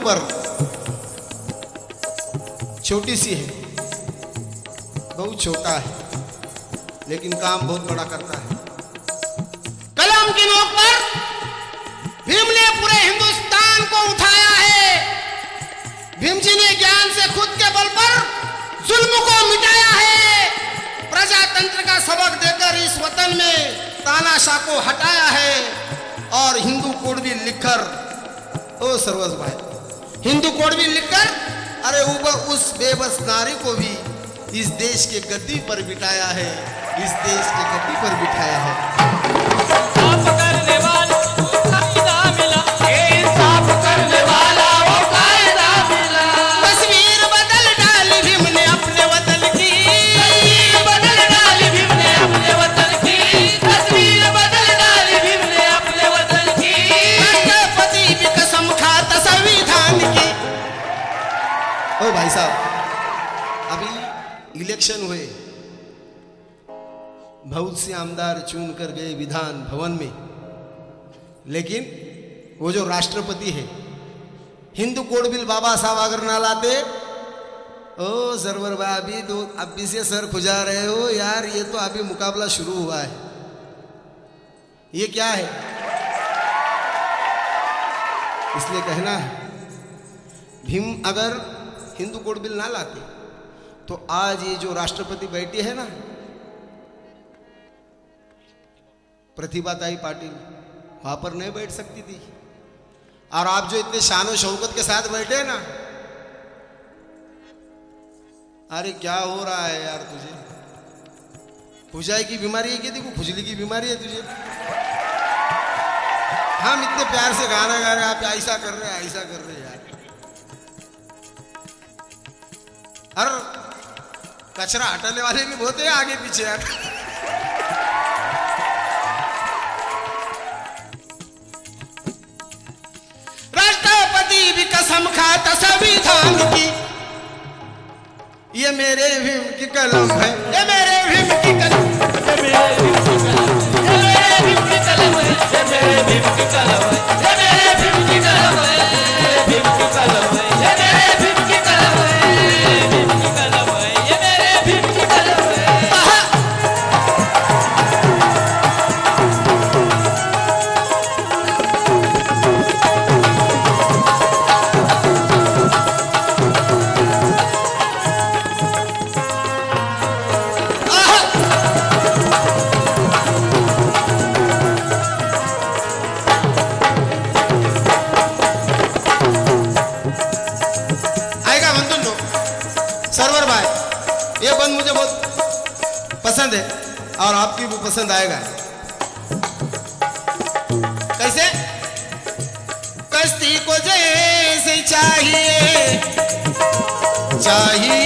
कलम की नोक पर छोटी सी है। बहुत छोटा है, लेकिन काम बहुत बड़ा करता है। कलम की नोक पर भीम ने पूरे हिंदुस्तान को उठाया है। भीम जी ने ज्ञान से खुद के बल पर जुल्म को मिटाया है। प्रजातंत्र का सबक देकर इस वतन में तानाशाह को हटाया है और हिंदू कोड भी लिखकर, ओ सरवस भाई। हिंदू कोड भी लिखकर अरे उस बेबस नारी को भी इस देश के गद्दी पर बिठाया है इस देश के गद्दी पर बिठाया है। साहब, अभी इलेक्शन हुए। बहुत से आमदार चुन कर गए विधान भवन में। लेकिन वो जो राष्ट्रपति है, हिंदू कोड बिल बाबा साहब अगर ना लाते, ओ सरवर भाई अभी तो अभी से सर खुजा रहे हो यार, ये तो अभी मुकाबला शुरू हुआ है। ये क्या है? इसलिए कहना है, भीम अगर हिंदू कोड बिल ना लाते। तो आज ये जो राष्ट्रपति बैठी है ना प्रतिभाताई पाटिल, वहाँ पर नहीं बैठ सकती थी। और आप जो इतने शान शौकत के साथ बैठे हैं ना, अरे क्या हो रहा है यार तुझे? खुजाई की बीमारी है क्या देखो खुजली की बीमारी है तुझे? हम इतने प्यार से गाना गा रहे हैं, आप ऐसा कर रहे हैं, ऐसा कर रहे हैं। और कचरा हटाने वाले भी बहुत है, आगे पीछे यार राष्ट्रपति भी कसम खाता संविधान की। ये मेरे भीम की कलम है। ये मेरे भीम की कलम। ये मेरे भीम की कलम है। ये मेरे भीम की कलम है। पसंद आएगा। कैसे? कश्ती को जैसे चाहिए चाहिए।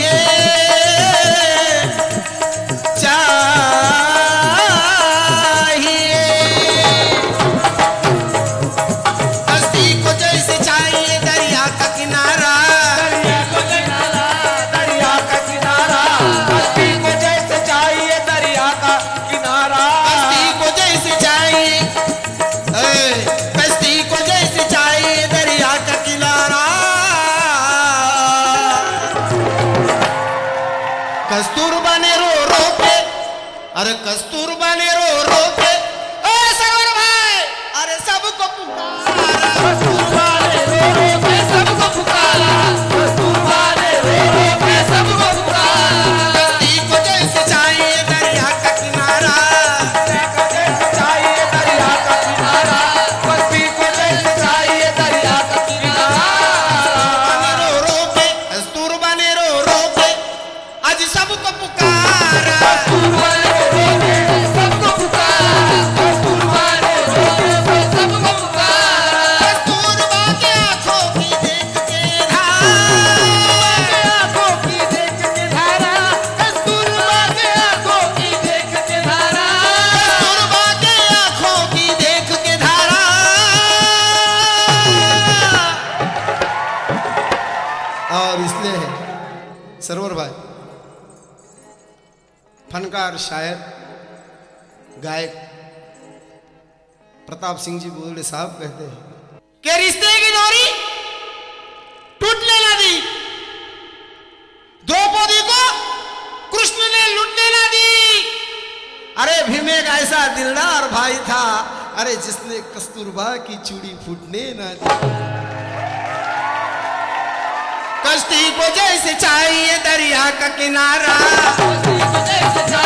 प्रताप सिंह जी बोले साहब कहते हैं। के रिश्ते की डोरी टूटने ना दी द्रौपदी को कृष्ण ने लुटने ना दी अरे भीम एक ऐसा दिलदार भाई था। अरे जिसने कस्तूरबा की चूड़ी फूटने ना दी। कश्ती को जैसे चाहिए दरिया का किनारा। कश्ती को जैसे चाहिए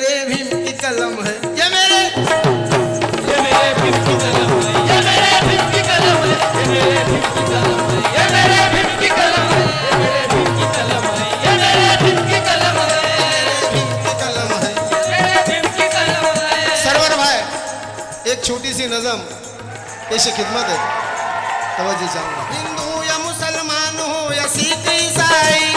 मेरे भीम की कलम है। ये मेरे ये मेरे भीम की कलम है। ये मेरे भीम की कलम है। ये मेरे भीम की कलम है। ये मेरे भीम की कलम है। ये मेरे भीम की कलम है। ये मेरे भीम की कलम है। भीम की कलम है। मेरे भीम की कलम है। सरवर भाई, एक छोटी सी नज़म। पेश खिदमत है? तवज्जो चाहूँगा हिंदू या मुसलमान हो या सिख, ईसाई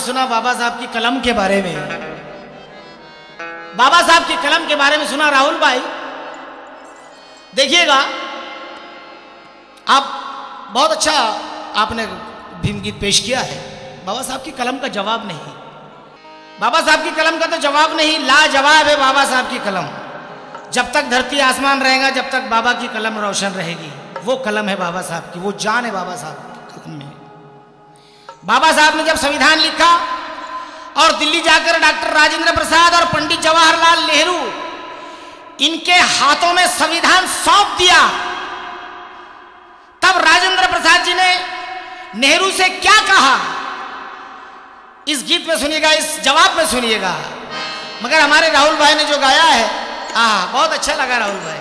सुना बाबा साहब की कलम के बारे में। बाबा साहब की कलम के बारे में सुना राहुल भाई। देखिएगा, आप बहुत अच्छा आपने भीम गीत पेश किया है। बाबा साहब की कलम का जवाब नहीं। बाबा साहब की कलम का तो जवाब नहीं, लाजवाब है बाबा साहब की कलम। जब तक धरती आसमान रहेगा, जब तक बाबा की कलम रोशन रहेगी। वो कलम है बाबा साहब की, वो जान है बाबा साहब की कलम में। बाबा साहब ने जब संविधान लिखा और दिल्ली जाकर डॉक्टर राजेंद्र प्रसाद और पंडित जवाहरलाल नेहरू इनके हाथों में संविधान सौंप दिया, तब राजेंद्र प्रसाद जी ने नेहरू से क्या कहा? इस गीत में सुनिएगा, इस जवाब में सुनिएगा। मगर हमारे राहुल भाई ने जो गाया है हाँ बहुत अच्छा लगा राहुल भाई।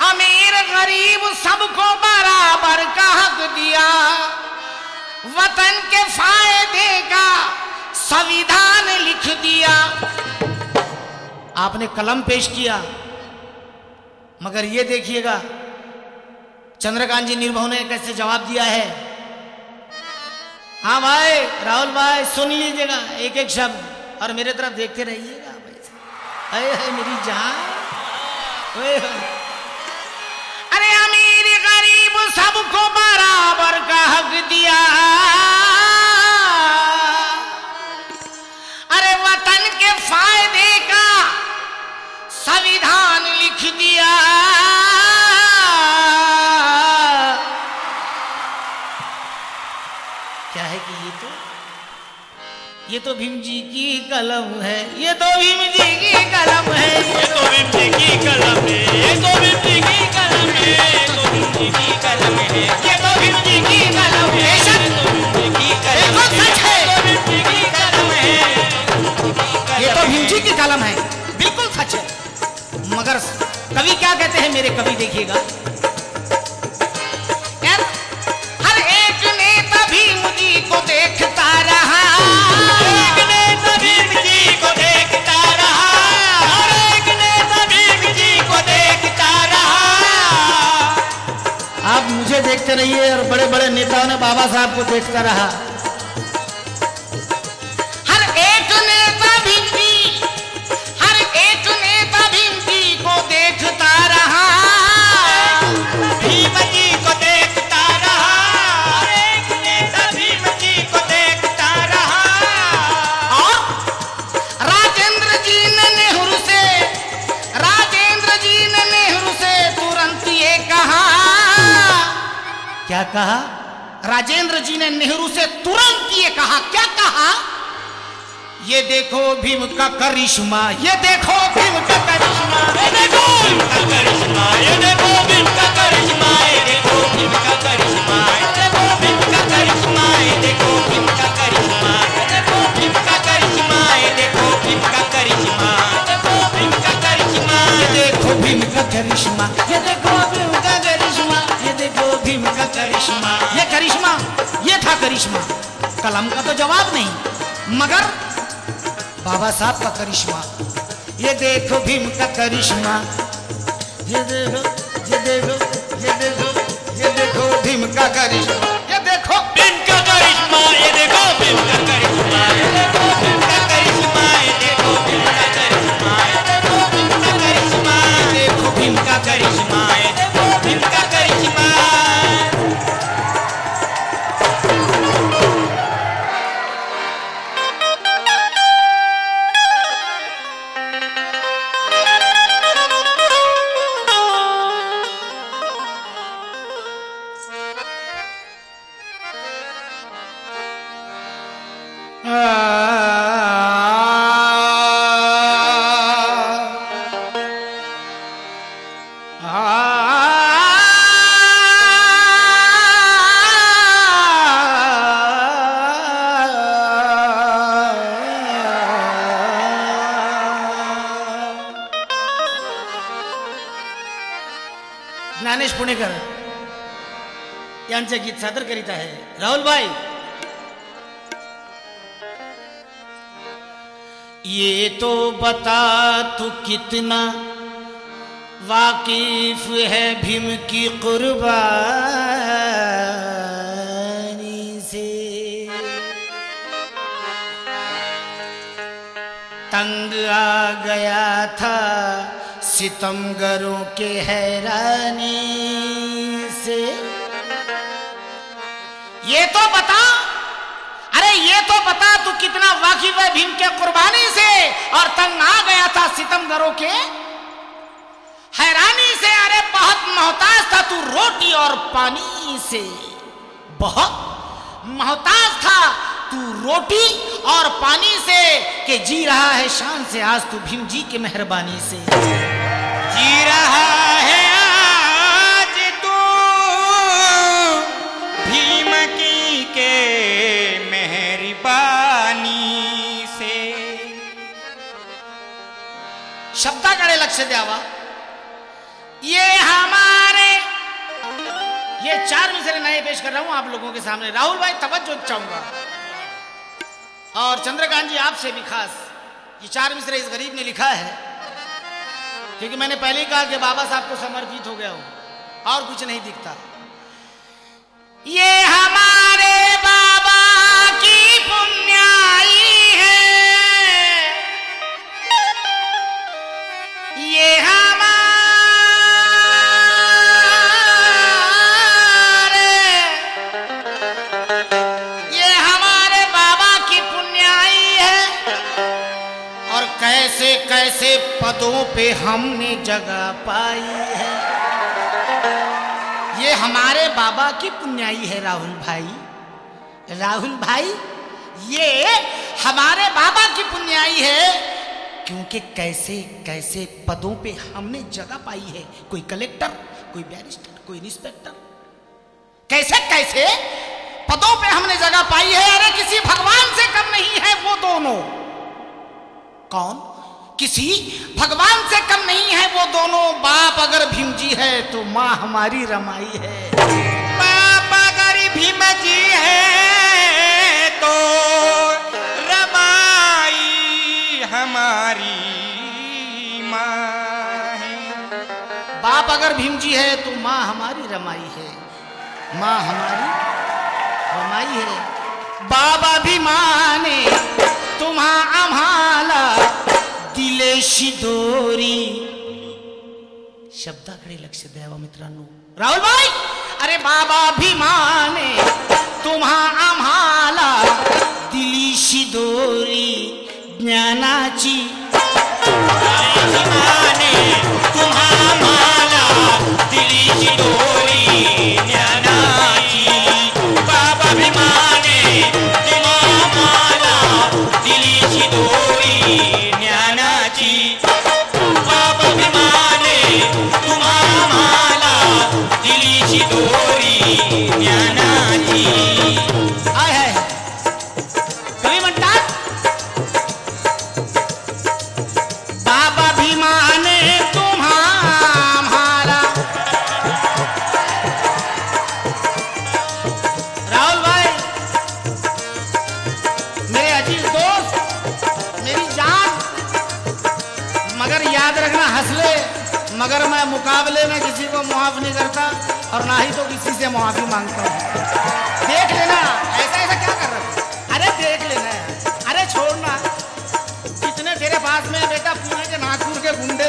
अमीर गरीब सबको बराबर का हक दिया। वतन के फ़ायदे का संविधान लिख दिया। आपने कलम पेश किया, मगर ये देखिएगा, चंद्रकांत जी निर्भव ने कैसे जवाब दिया है। हाँ भाई, राहुल भाई, सुन लीजिएगा एक एक शब्द, और मेरे तरफ़ देखते रहिएगा, भाई अरे मेरी जान। अमीर गरीब सबको बराबर का हक दिया। अरे वतन के फ़ायदे का संविधान लिख दिया। ये तो भीम जी की कलम है ये तो भीम जी की कलम है ये तो बिमजी की कलम है ये तो बिमजी की कलम है ये तो बिमजी की कलम है ये तो भीम जी की कलम है ये तो बिमजी की कलम है। ये तो बिमजी की कलम है ये तो भीम जी की कलम है बिल्कुल सच है मगर कवि क्या कहते हैं मेरे कवि देखिएगा हर एक नेता भीम जी को देखता रहा देखते रहिए और बड़े बड़े नेताओं ने बाबा साहब को देखता रहा। क्या कहा राजेंद्र जी ने नेहरू से तुरंत ये कहा क्या कहा ये देखो भीम का करिश्मा ये देखो भीम का करिश्मा ये देखो भीम का करिश्मा ये देखो भीम का करिश्मा ये देखो भीम का करिश्मा ये देखो भीम का करिश्मा ये देखो भीम का करिश्मा ये देखो भीम का करिश्मा ये देखो भीम का करिश्मा ये देखो भीम का करिश्मा ये देखो भीम का करिश्मा ये देखो भीम भीम का करिश्मा। ये करिश्मा, ये था करिश्मा। कलम का तो जवाब नहीं, मगर बाबा साहब का करिश्मा। ये देखो भीम का करिश्मा। ये देखो ये देखो ये देखो ये देखो भीम का करिश्मा। ये देखो। भीम का करिश्मा, ये देखो भीम का करिश्मा। ज्ञानेश पुणेकर गीत सादर करीत आहे. राहुल भाई. ये तो बता तू कितना वाकिफ है भीम की कुर्बानी से। तंग आ गया था सितमगरों के हैरानी से। ये तो बता अरे ये तो बता तू कितना वाकिफ है भीम के कुर्बानी से। और तंग आ गया था सितमगरों के? हैरानी से, अरे बहुत मोहताज था तू रोटी और पानी से। बहुत मोहताज था तू रोटी और पानी से। के जी रहा है शान से आज तू भीम जी की मेहरबानी से। शब्दाकडे लक्ष ये हमारे, ये चार मिसरे नए पेश कर रहा हूँ आप लोगों के सामने। राहुल भाई, तवज्जो चाहूँगा। और चंद्रकांत जी, आपसे भी खास। ये चार मिसरे इस गरीब ने लिखा है। क्योंकि मैंने पहले ही कहा कि बाबा साहब को समर्पित हो गया हूँ, और कुछ नहीं दिखता। ये हमारे बाबा की पुण्याई कैसे कैसे पदों पे हमने जगह पाई है। ये हमारे बाबा की पुण्याई है राहुल भाई। राहुल भाई, ये हमारे बाबा की पुण्याई है। क्योंकि कैसे कैसे पदों पे हमने जगह पाई है। कोई कलेक्टर, कोई बैरिस्टर, कोई इंस्पेक्टर। कैसे कैसे पदों पे हमने जगह पाई है? अरे किसी भगवान से कम नहीं है वो दोनों। कौन? किसी भगवान से कम नहीं है वो दोनों। बाप अगर भीम जी है तो माँ हमारी रमाई है। बाप अगर भीम जी है तो रमाई हमारी माँ है। बाप अगर भीम जी है तो माँ हमारी रमाई है। माँ हमारी रमाई है। बाबा भी माने तुम्हा आम्हाला दिलेशी दोरी शब्दाकडे लक्ष द्यावा मित्रांनो. राहुल भाई अरे बाबा भीमाने तुम्हा आम्हाला दिलीशी दोरी ज्ञानाची. माने तुम्हा को मुआफ नहीं करता और ना ही तो किसी से मुआफी माँगता हूँ। देख लेना, ऐसा ऐसा क्या कर रहा है? अरे देख लेना अरे छोड़ना। कितने तेरे पास में बेटा? पुणे के नागपुर के गुंडे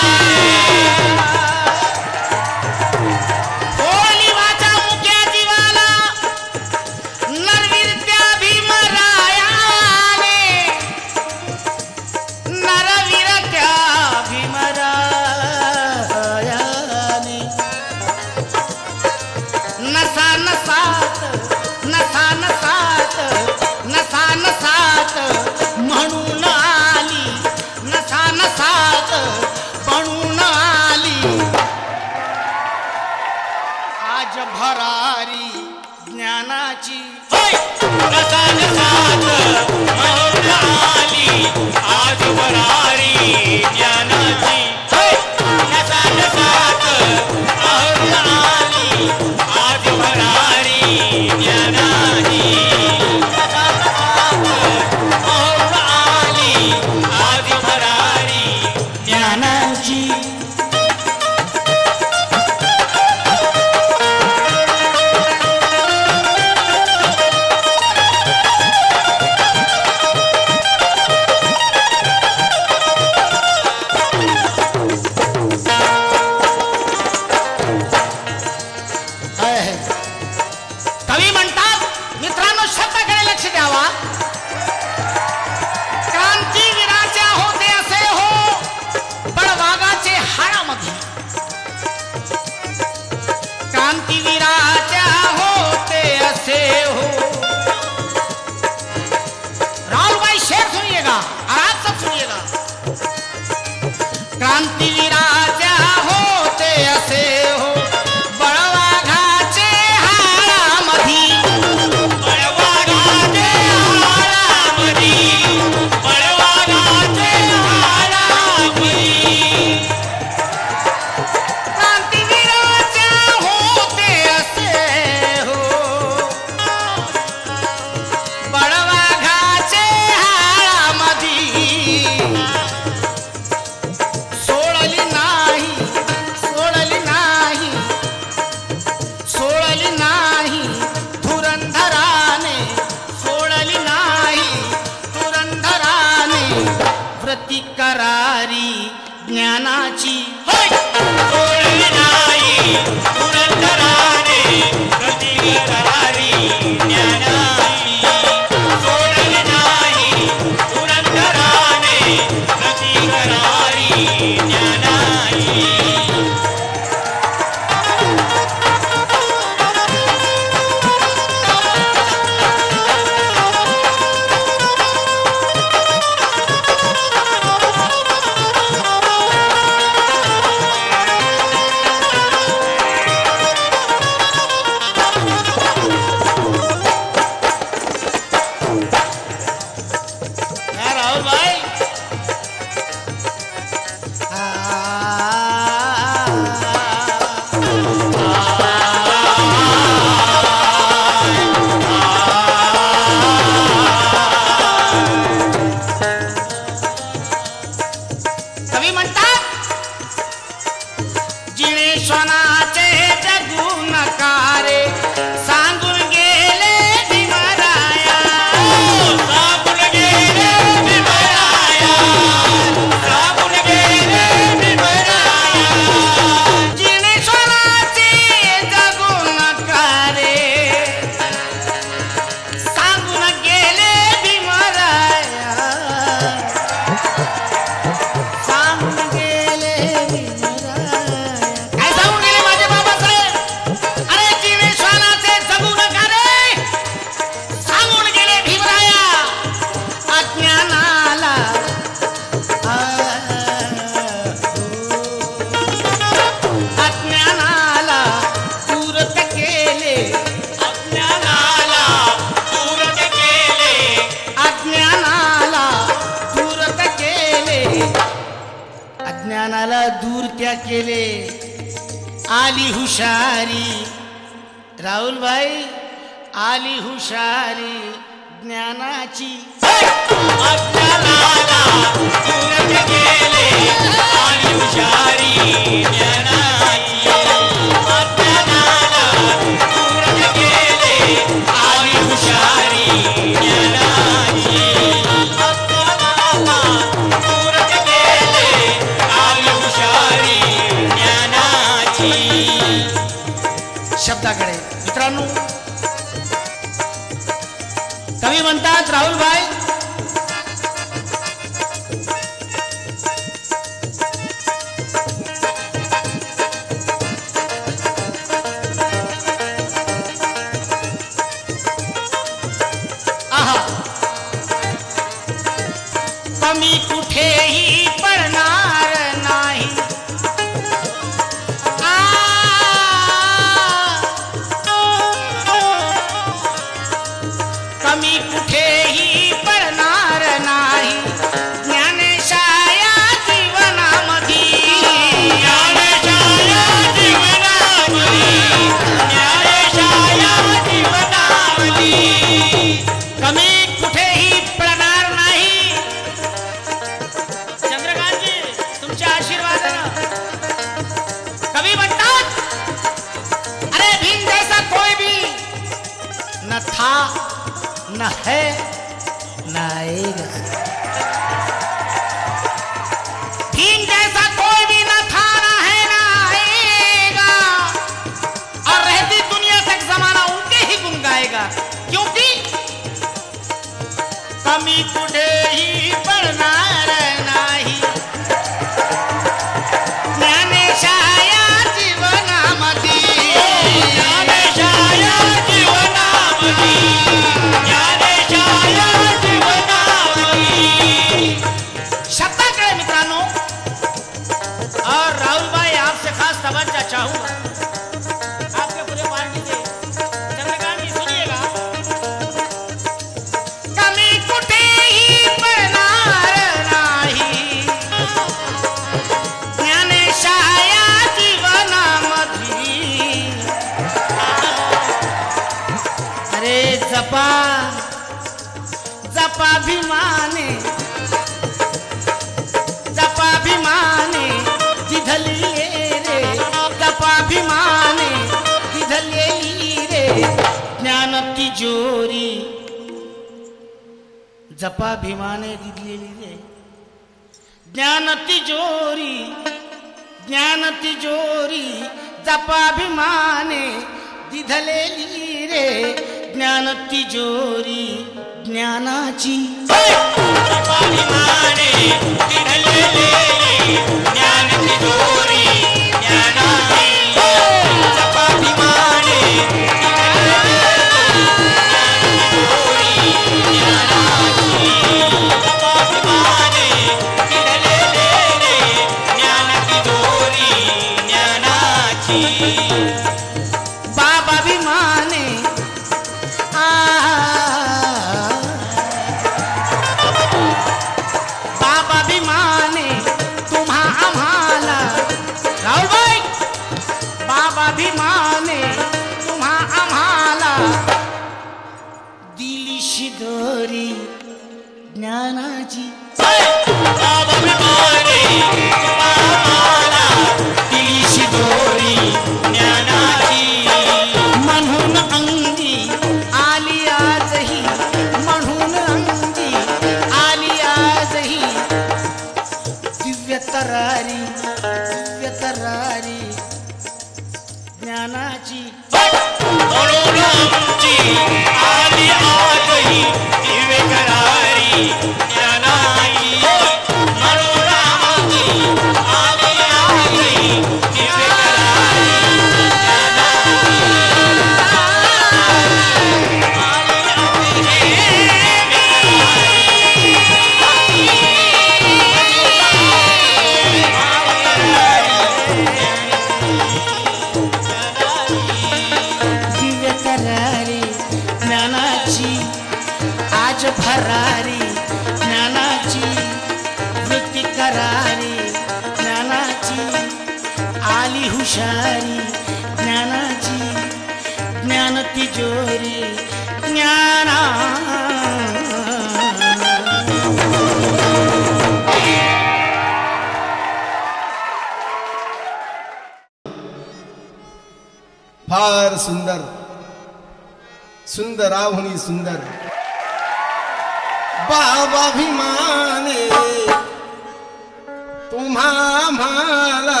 तुम्हाला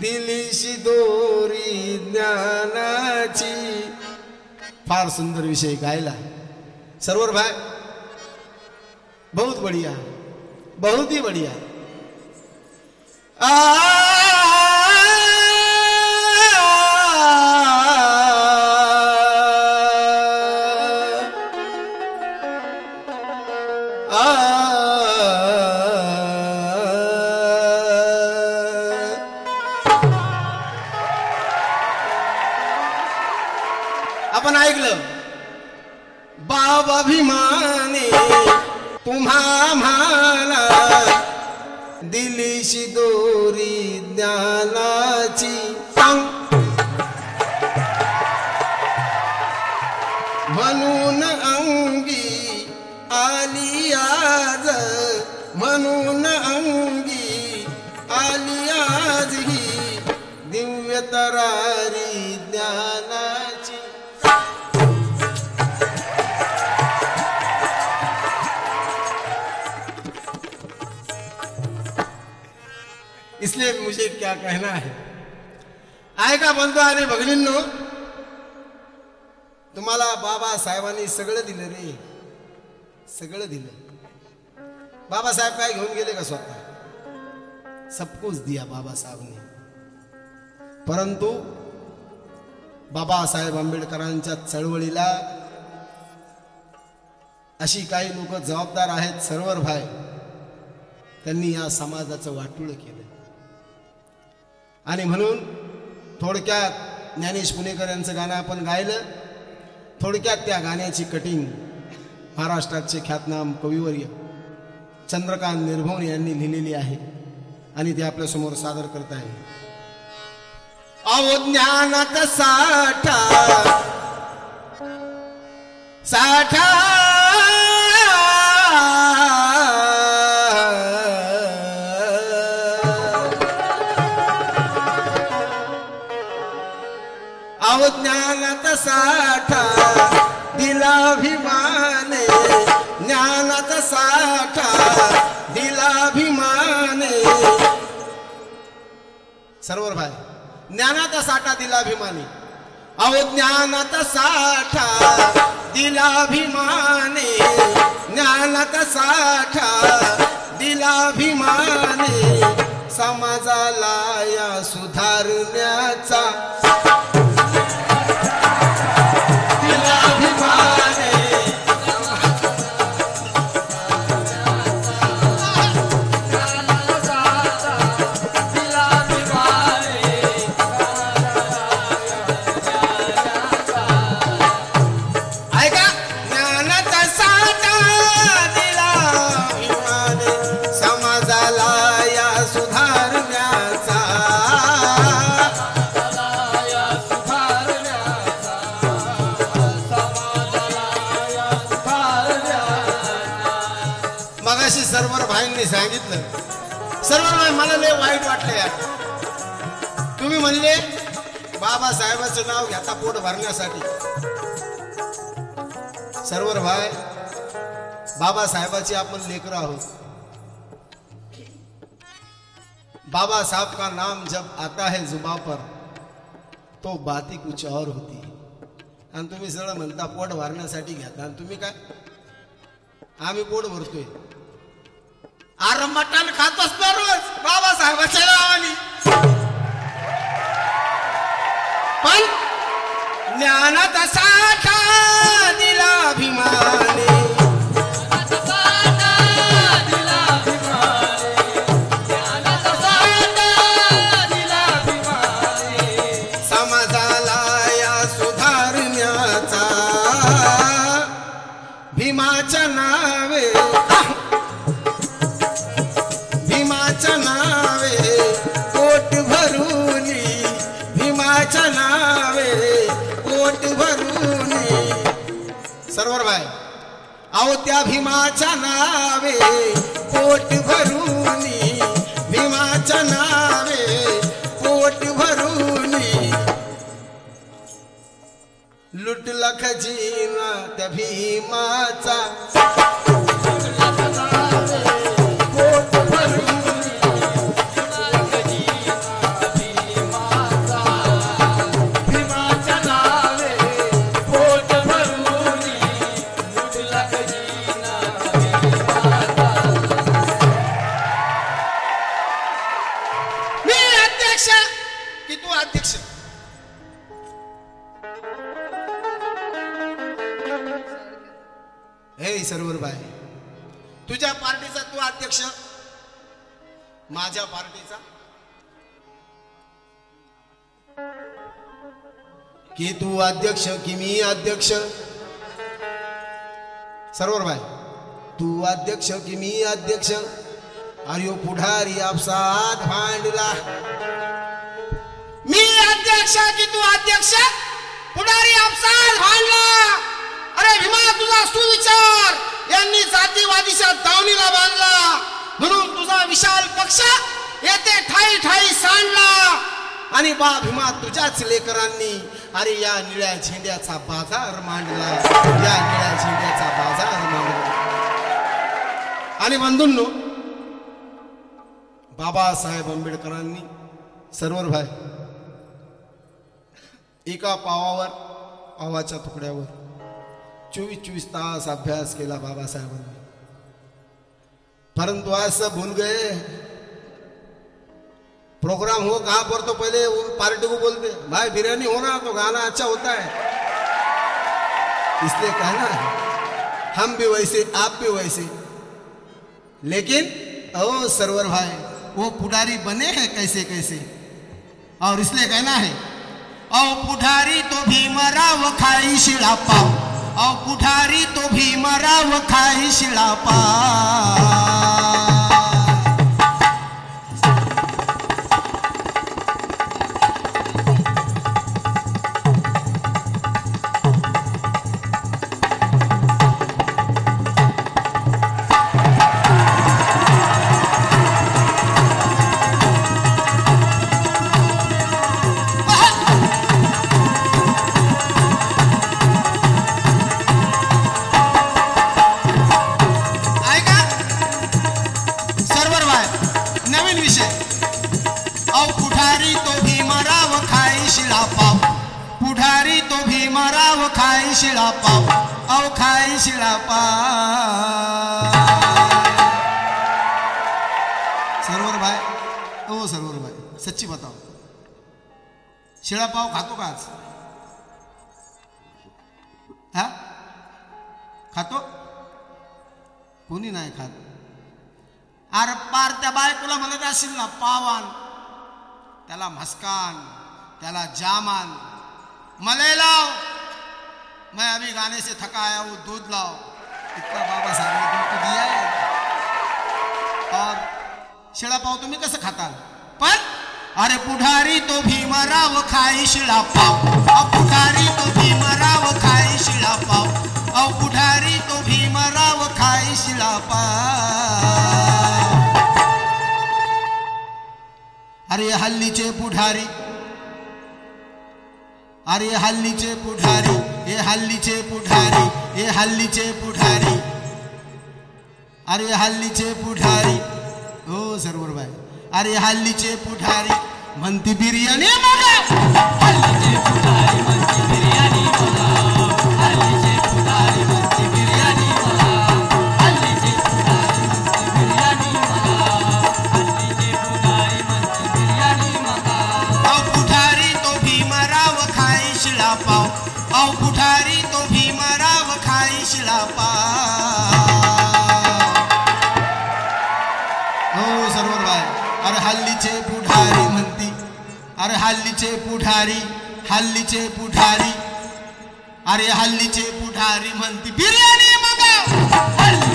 दिलीशी दोरी ज्ञानाची फार सुंदर विषय गायला. सरोवर भाई बहुत बढिया बहुत ही बढिया. आ तरारी ज्ञानाची. इसलिए मुझे क्या कहना है? ऐका बंधू अरे भगिनींनो तुम्हाला बाबासाहेबांनी सगळं दिलं रे. सगळं दिलं. बाबासाहेब काय घेऊन गेले का स्वतः? सब कुछ दिया बाबासाहेबने परंतु बाबासाहेब आंबेडकरांच्या चळवळीला अशी काही लोक जबाबदार आहेत सर्वर भाई त्यांनी या समाजाचं वाटुळ केलं. आणि म्हणून थोडक्यात ज्ञानेश पुणेकर यांचं गाणं आपण गायलं. थोडक्यात त्या गाण्याची कटिंग महाराष्ट्राचे ख्यातनाम कविवर्य चंद्रकांत निर्भवणे यांनी लिहिलेली आहे आणि ते आपल्यासमोर सादर करत आहे अवज्ञानात साठा. साठा. अवज्ञानात साठा. दिलाभिमाने ज्ञानात साठा. दिलाभिमाने. सर्वर भाई ज्ञानाचा साठा दिलाभिमानी अहो ज्ञानाचा साठा दिलाभिमाने ज्ञानाचा साठा दिलाभिमाने समाजाला या सुधारण्याचा तुम्ही म्हणले बाबासाहेबाचं नाव घेता पोट भरण्यासाठी. सर्वर भाय बाबासाहेबाची आपण लेकर आहोत. बाबा साहब का नाम जब आता है जुबा पर. तो बाती कुछ और होती. आणि तुम्ही सगळं म्हणता पोट भरण्यासाठी घेता. आणि तुम्ही काय? आम्ही पोट भरतोय. अरे मटण खात असतो रोज बाबासाहेबाच्या नावाने. पण ज्ञानाचा साठा दिला अभिमाने. अहो त्या भीमाच्या नावे पोट भरून भीमाच्या नावे पोट भरून. लुटला खजिना त्या भीमाचा की तू अध्यक्ष की मी अध्यक्ष? सरोवर भाई तू अध्यक्ष की मी अध्यक्ष? अरे पुढारी आपसात भांडला मी अध्यक्ष की तू अध्यक्ष? पुढारी आपसात भांडला अरे भीमा तुझा सुविचार यांनी जातीवादीच्या दावणीला बांधला. म्हणून तुझा विशाल पक्ष येथे ठाई ठाई सांडला. आणि बा भीमा तुझ्याच लेकरांनी. अरे या निळ्या झेंड्याचा बाजार मांडला. या निळ्या झेंड्याचा बाजार मांडला. आणि बंधूंनो बाबासाहेब आंबेडकरांनी सर्वर भाई एका पावावर पावाच्या तुकड्यावर चोवीस चोवीस तास अभ्यास केला बाबासाहेबांनी. परंतु असं भूल गए प्रोग्राम हो, कहाँ पर? तो पहले वो पार्टी को बोलते भाई, बिरयानी होना तो गाना अच्छा होता है। इसलिए कहना है हम भी वैसे, आप भी वैसे। लेकिन, ओ सरवर भाई, वो पुडारी बने हैं कैसे कैसे? और इसलिए कहना है औ पुठारी तो भी मरा भीमराव खाई शिळा पाव। औ पुठारी तो भी मरा भीमराव खाई शिळा खाई शिळा भाई. ओ सरोवर भाई. सच्ची बताओ. शिळा पाव खातो का आज? हा? खातो? कोणी नाही खात. अरे पार त्या बायकोला म्हणत असेल ना पावान. त्याला म्हस्कान त्याला जामान. मले लाव. मैं अभी गाने से थका आया हूँ दूध लाओ। इतना बाबा साहब ने तुमको दिया है। और शिळा पाव तुम्ही कसं खाता? पण अरे पुढारी तो भीमराव खाई शिळा पाव। अ पुढारी तो भीमराव खाई शिळा पाव। अ पुढारी तो भीमराव खाई शिळा पाव। अरे हल्लीचे पुढारी। अरे हल्लीचे पुढारी। हे हल्लीचे पुढारी हे हल्लीचे पुढारी. अरे हल्लीचे पुढारी. हो सर्वर बाय अरे हल्लीचे पुढारी. म्हणती बिर्याणी हल्लीचे पुढारी हल्लीचे पुढारी. अरे हल्लीचे पुढारी म्हणती बिर्याणी मागा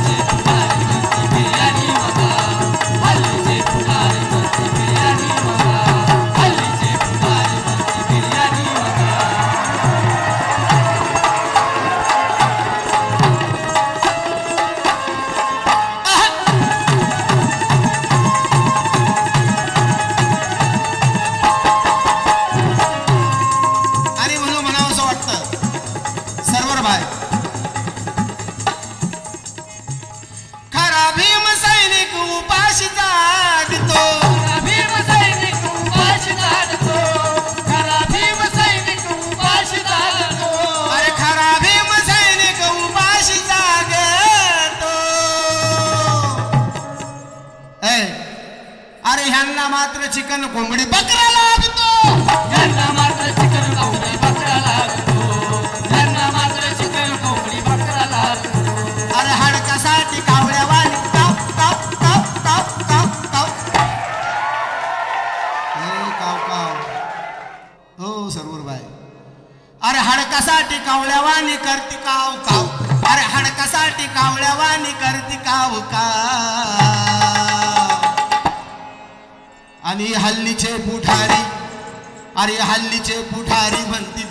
अरे हल्लीचे पुढारी म्हणते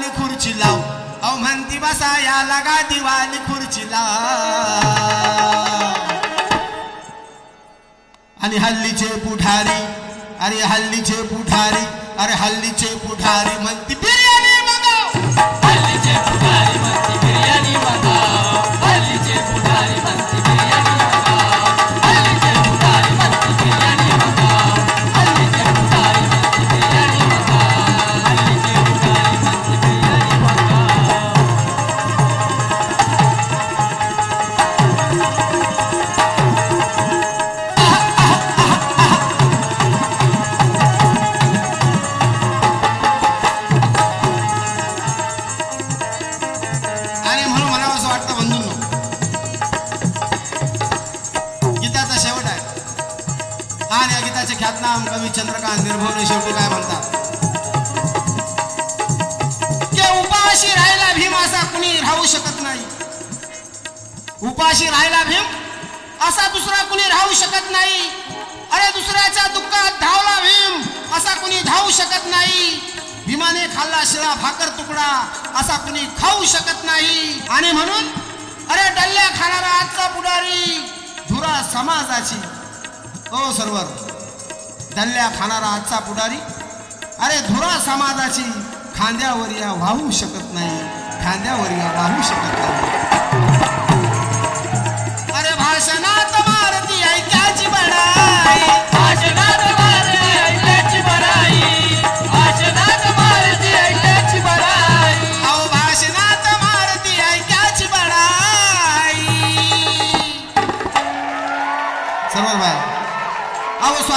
दिवाली खुर्ची लाव. अहो म्हणती बसा या लगा दिवाली खुर्ची लाव. आणि हल्लीचे पुढारी अरे हल्लीचे पुढारी अरे हल्लीचे पुढारी म्हणती तुकडा भाकर तुकडा असा कुणी खाऊ शकत नाही. आणि म्हणून अरे डल्ल्या खाणारा आजचा पुढारी धुरा समाजाची. हो, ओ सर्वर. डल्ल्या खाणारा आजचा पुढारी अरे धुरा समाजाची खांद्यावर या वाहू शकत नाही. खांद्यावर या वाहू शकत नाही. अरे भाषणात मारती ऐकायची बनाई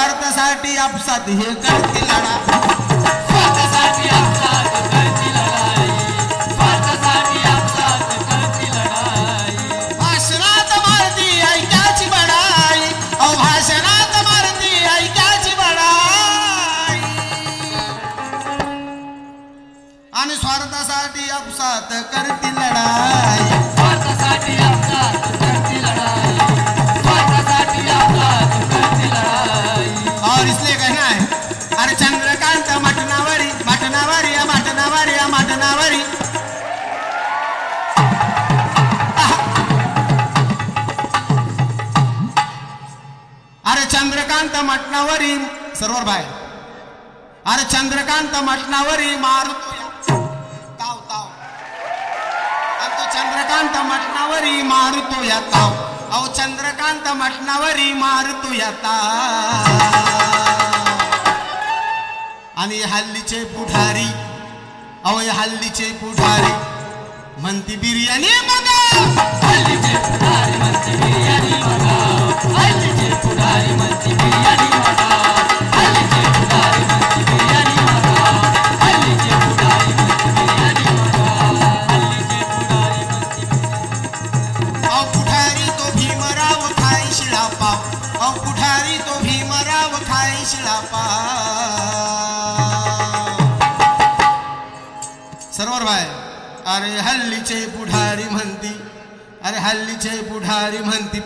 भारतासाठी आपसात हे करते लढा. बरोबर बाहेर. अरे चंद्रकांत मटणावरी मारतो ताव ताव तो चंद्रकांत मटणावरी मारतो या ताव अहो चंद्रकांत मटणावरी मारतो या ताव आणि हल्लीचे पुढारी अहो हल्लीचे पुढारी म्हणती बिर्याणी बघा हल्लीचे पुढारी म्हणती बिर्याणी बघा हल्लीचे पुढारी म्हणती बिर्याणी हल्लीचे पुढारी म्हणती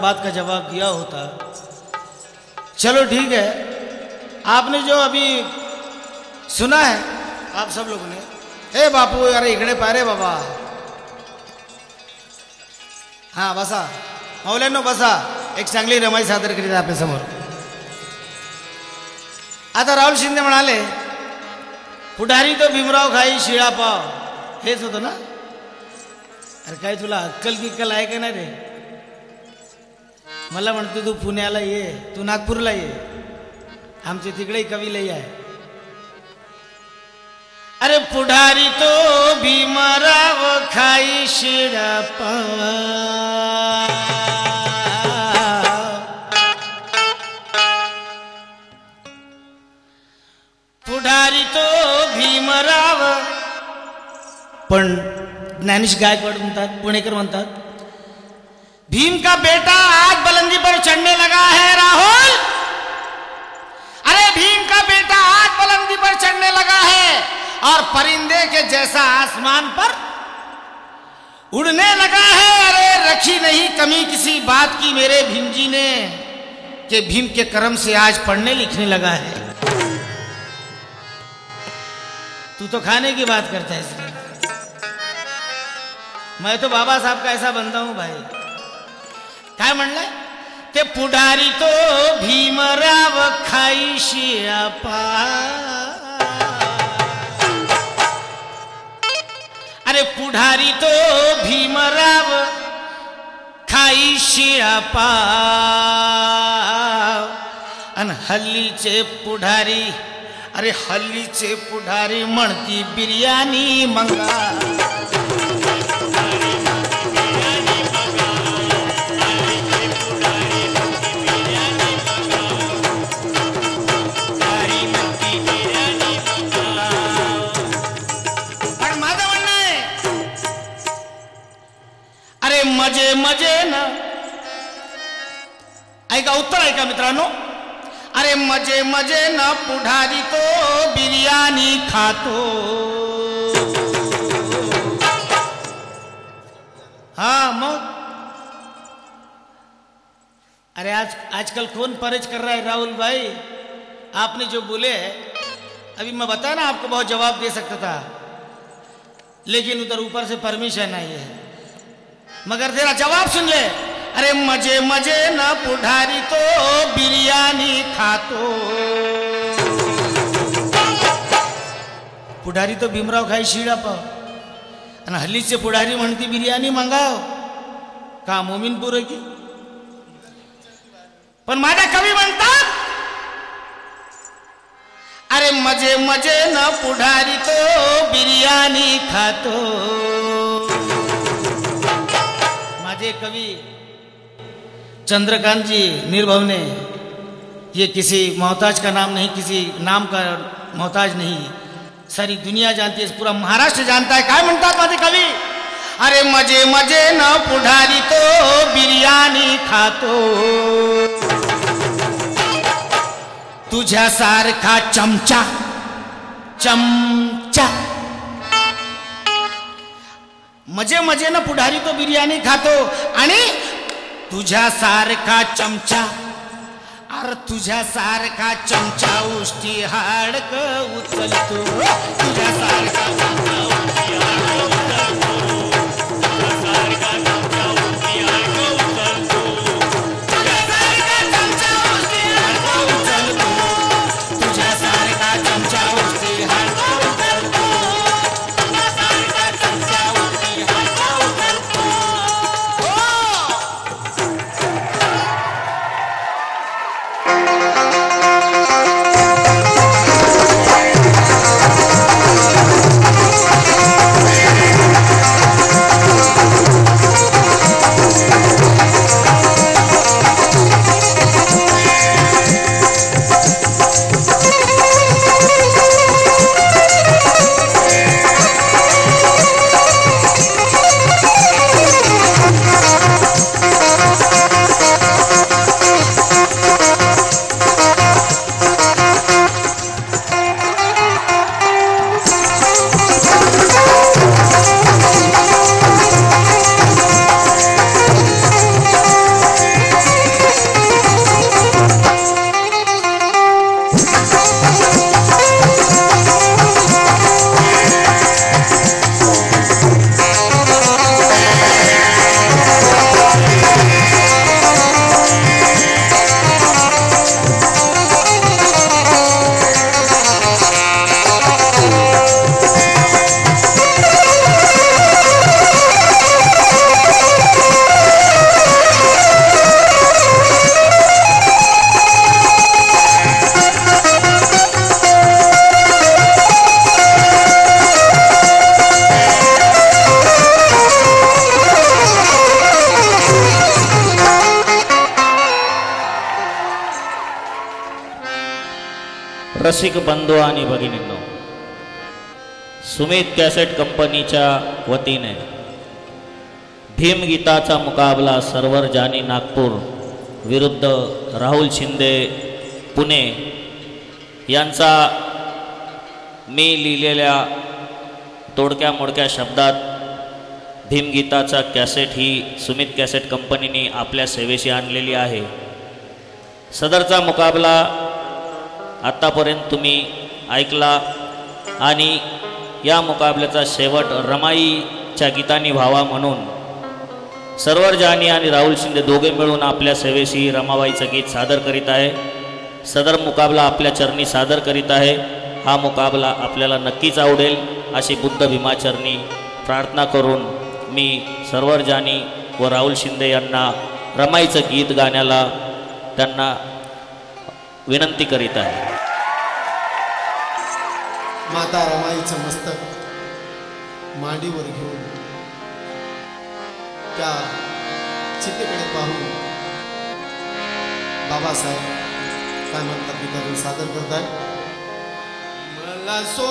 बात का जवाब दिया होता। चलो ठीक है। आपने जो अभी सुना है आप सब लोगों ने। ए बापू अरे इकडे पारे बाबा। हां बसा। मौल्यांनो बसा। एक चांगली रमाई सादर करीत आपल्यासमोर। आता राहुल शिंदे म्हणाले पुढारी तो भीमराव खाई शिळा पाव. हेच होतं ना? अरे काय तुला अक्कल किक्कल आहे का नाही रे? मला म्हणतो तू पुण्याला ये तू नागपूरला ये. आमच्या तिकडे कवी लई आहे. अरे पुढारी तो भीमराव खाई शिडा पुढारी तो भीमराव पण ज्ञानेश गायकवाड म्हणतात पुणेकर म्हणतात भीम का बेटा आज बुलंदी पर चढ़ने लगा है, राहुल। अरे, भीम का बेटा आज बुलंदी पर चढ़ने लगा है और परिंदे के जैसा आसमान पर उड़ने लगा है। अरे, रखी नहीं कमी किसी बात की मेरे भीम जी ने कि भीम के कर्म से आज पढ़ने लिखने लगा है। तू तो खाने की बात करता है इसलिए। मैं तो बाबा साहब का ऐसा बंदा हूँ भाई। काय म्हणलंय? ते पुढारी तो भीमराव खाईशी आपा अरे पुढारी तो भीमराव खाईशी आपा आणि हल्लीचे पुढारी अरे हल्लीचे पुढारी म्हणती बिर्याणी मंगा. मज़े मज़े ना। ऐका उत्तर ऐका मित्रांनो। अरे मज़े मज़े न, पुढारी तो बिर्याणी खातो। हा, मग? अरे आज, आजकल कौन परहेज कर रहा है राहुल भाई? आपने जो बोले, अभी मैं बताया ना, आपको बहुत जवाब दे सकता था। लेकिन उधर ऊपर से परमिशन आई है। मगर तेरा जवाब सुन ले। अरे मजे मजे न पुढारी तो बिर्याणी खातो। पुढारी तो भीमराव खाई शिळा पाव। आणि हल्लीचे पुढारी म्हणती बिर्याणी मागाव. का मोमीनपूर की? पण माझ्या कवी म्हणतात अरे मजे मजे न पुढारी तो बिर्याणी खातो. माझे कवि चंद्रकांत जी निर्भव ने ये किसी मोहताज का नाम नहीं, किसी नाम का मोहताज नहीं। सारी दुनिया जानती है, पूरा महाराष्ट्र जानता है। काय म्हणतात माझे कवी? अरे मज़े मज़े न पुढारी तो बिर्याणी खातो। तुझ्यासारखा चमचा चमचा मजे मजे पुढारी तो बिर्याणी खातो. आणि तुझ्यासारखा चमचा अरे तुझ्यासारखा चमचा उष्टी हाडक उचलतो. तुझ्यासारखा रसिक बंधू आणि भगिनींनो सुमित कॅसेट कंपनीच्या वतीने भीमगीताचा मुकाबला सर्वर जानी नागपूर विरुद्ध राहुल शिंदे पुणे यांचा मी लिहिलेल्या तोडक्या मोडक्या शब्दात भीमगीताचा कॅसेट ही सुमित कॅसेट कंपनीने आपल्या सेवेशी आणलेली आहे. सदरचा मुकाबला आत्तापर्यंत तुम्ही ऐकला आणि या मुकाबल्याचा शेवट रमाईच्या गीतानी व्हावा म्हणून सरवर जानी आणि राहुल शिंदे दोघे मिळून आपल्या सेवेशी रमाबाईचं गीत सादर करीत आहे. सदर मुकाबला आपल्या चरणी सादर करीत आहे. हा मुकाबला आपल्याला नक्कीच आवडेल अशी बुद्ध भीमाचरणी प्रार्थना करून मी सरवर जानी व राहुल शिंदे यांना रमाईचं गीत गाण्याला त्यांना विनंती करीत आहे. माता रमाईचं मस्तक मांडीवर घेऊन त्या चितेकडे पाहून बाबासाहेब काय म्हणतात मी सादर करताय? मला सो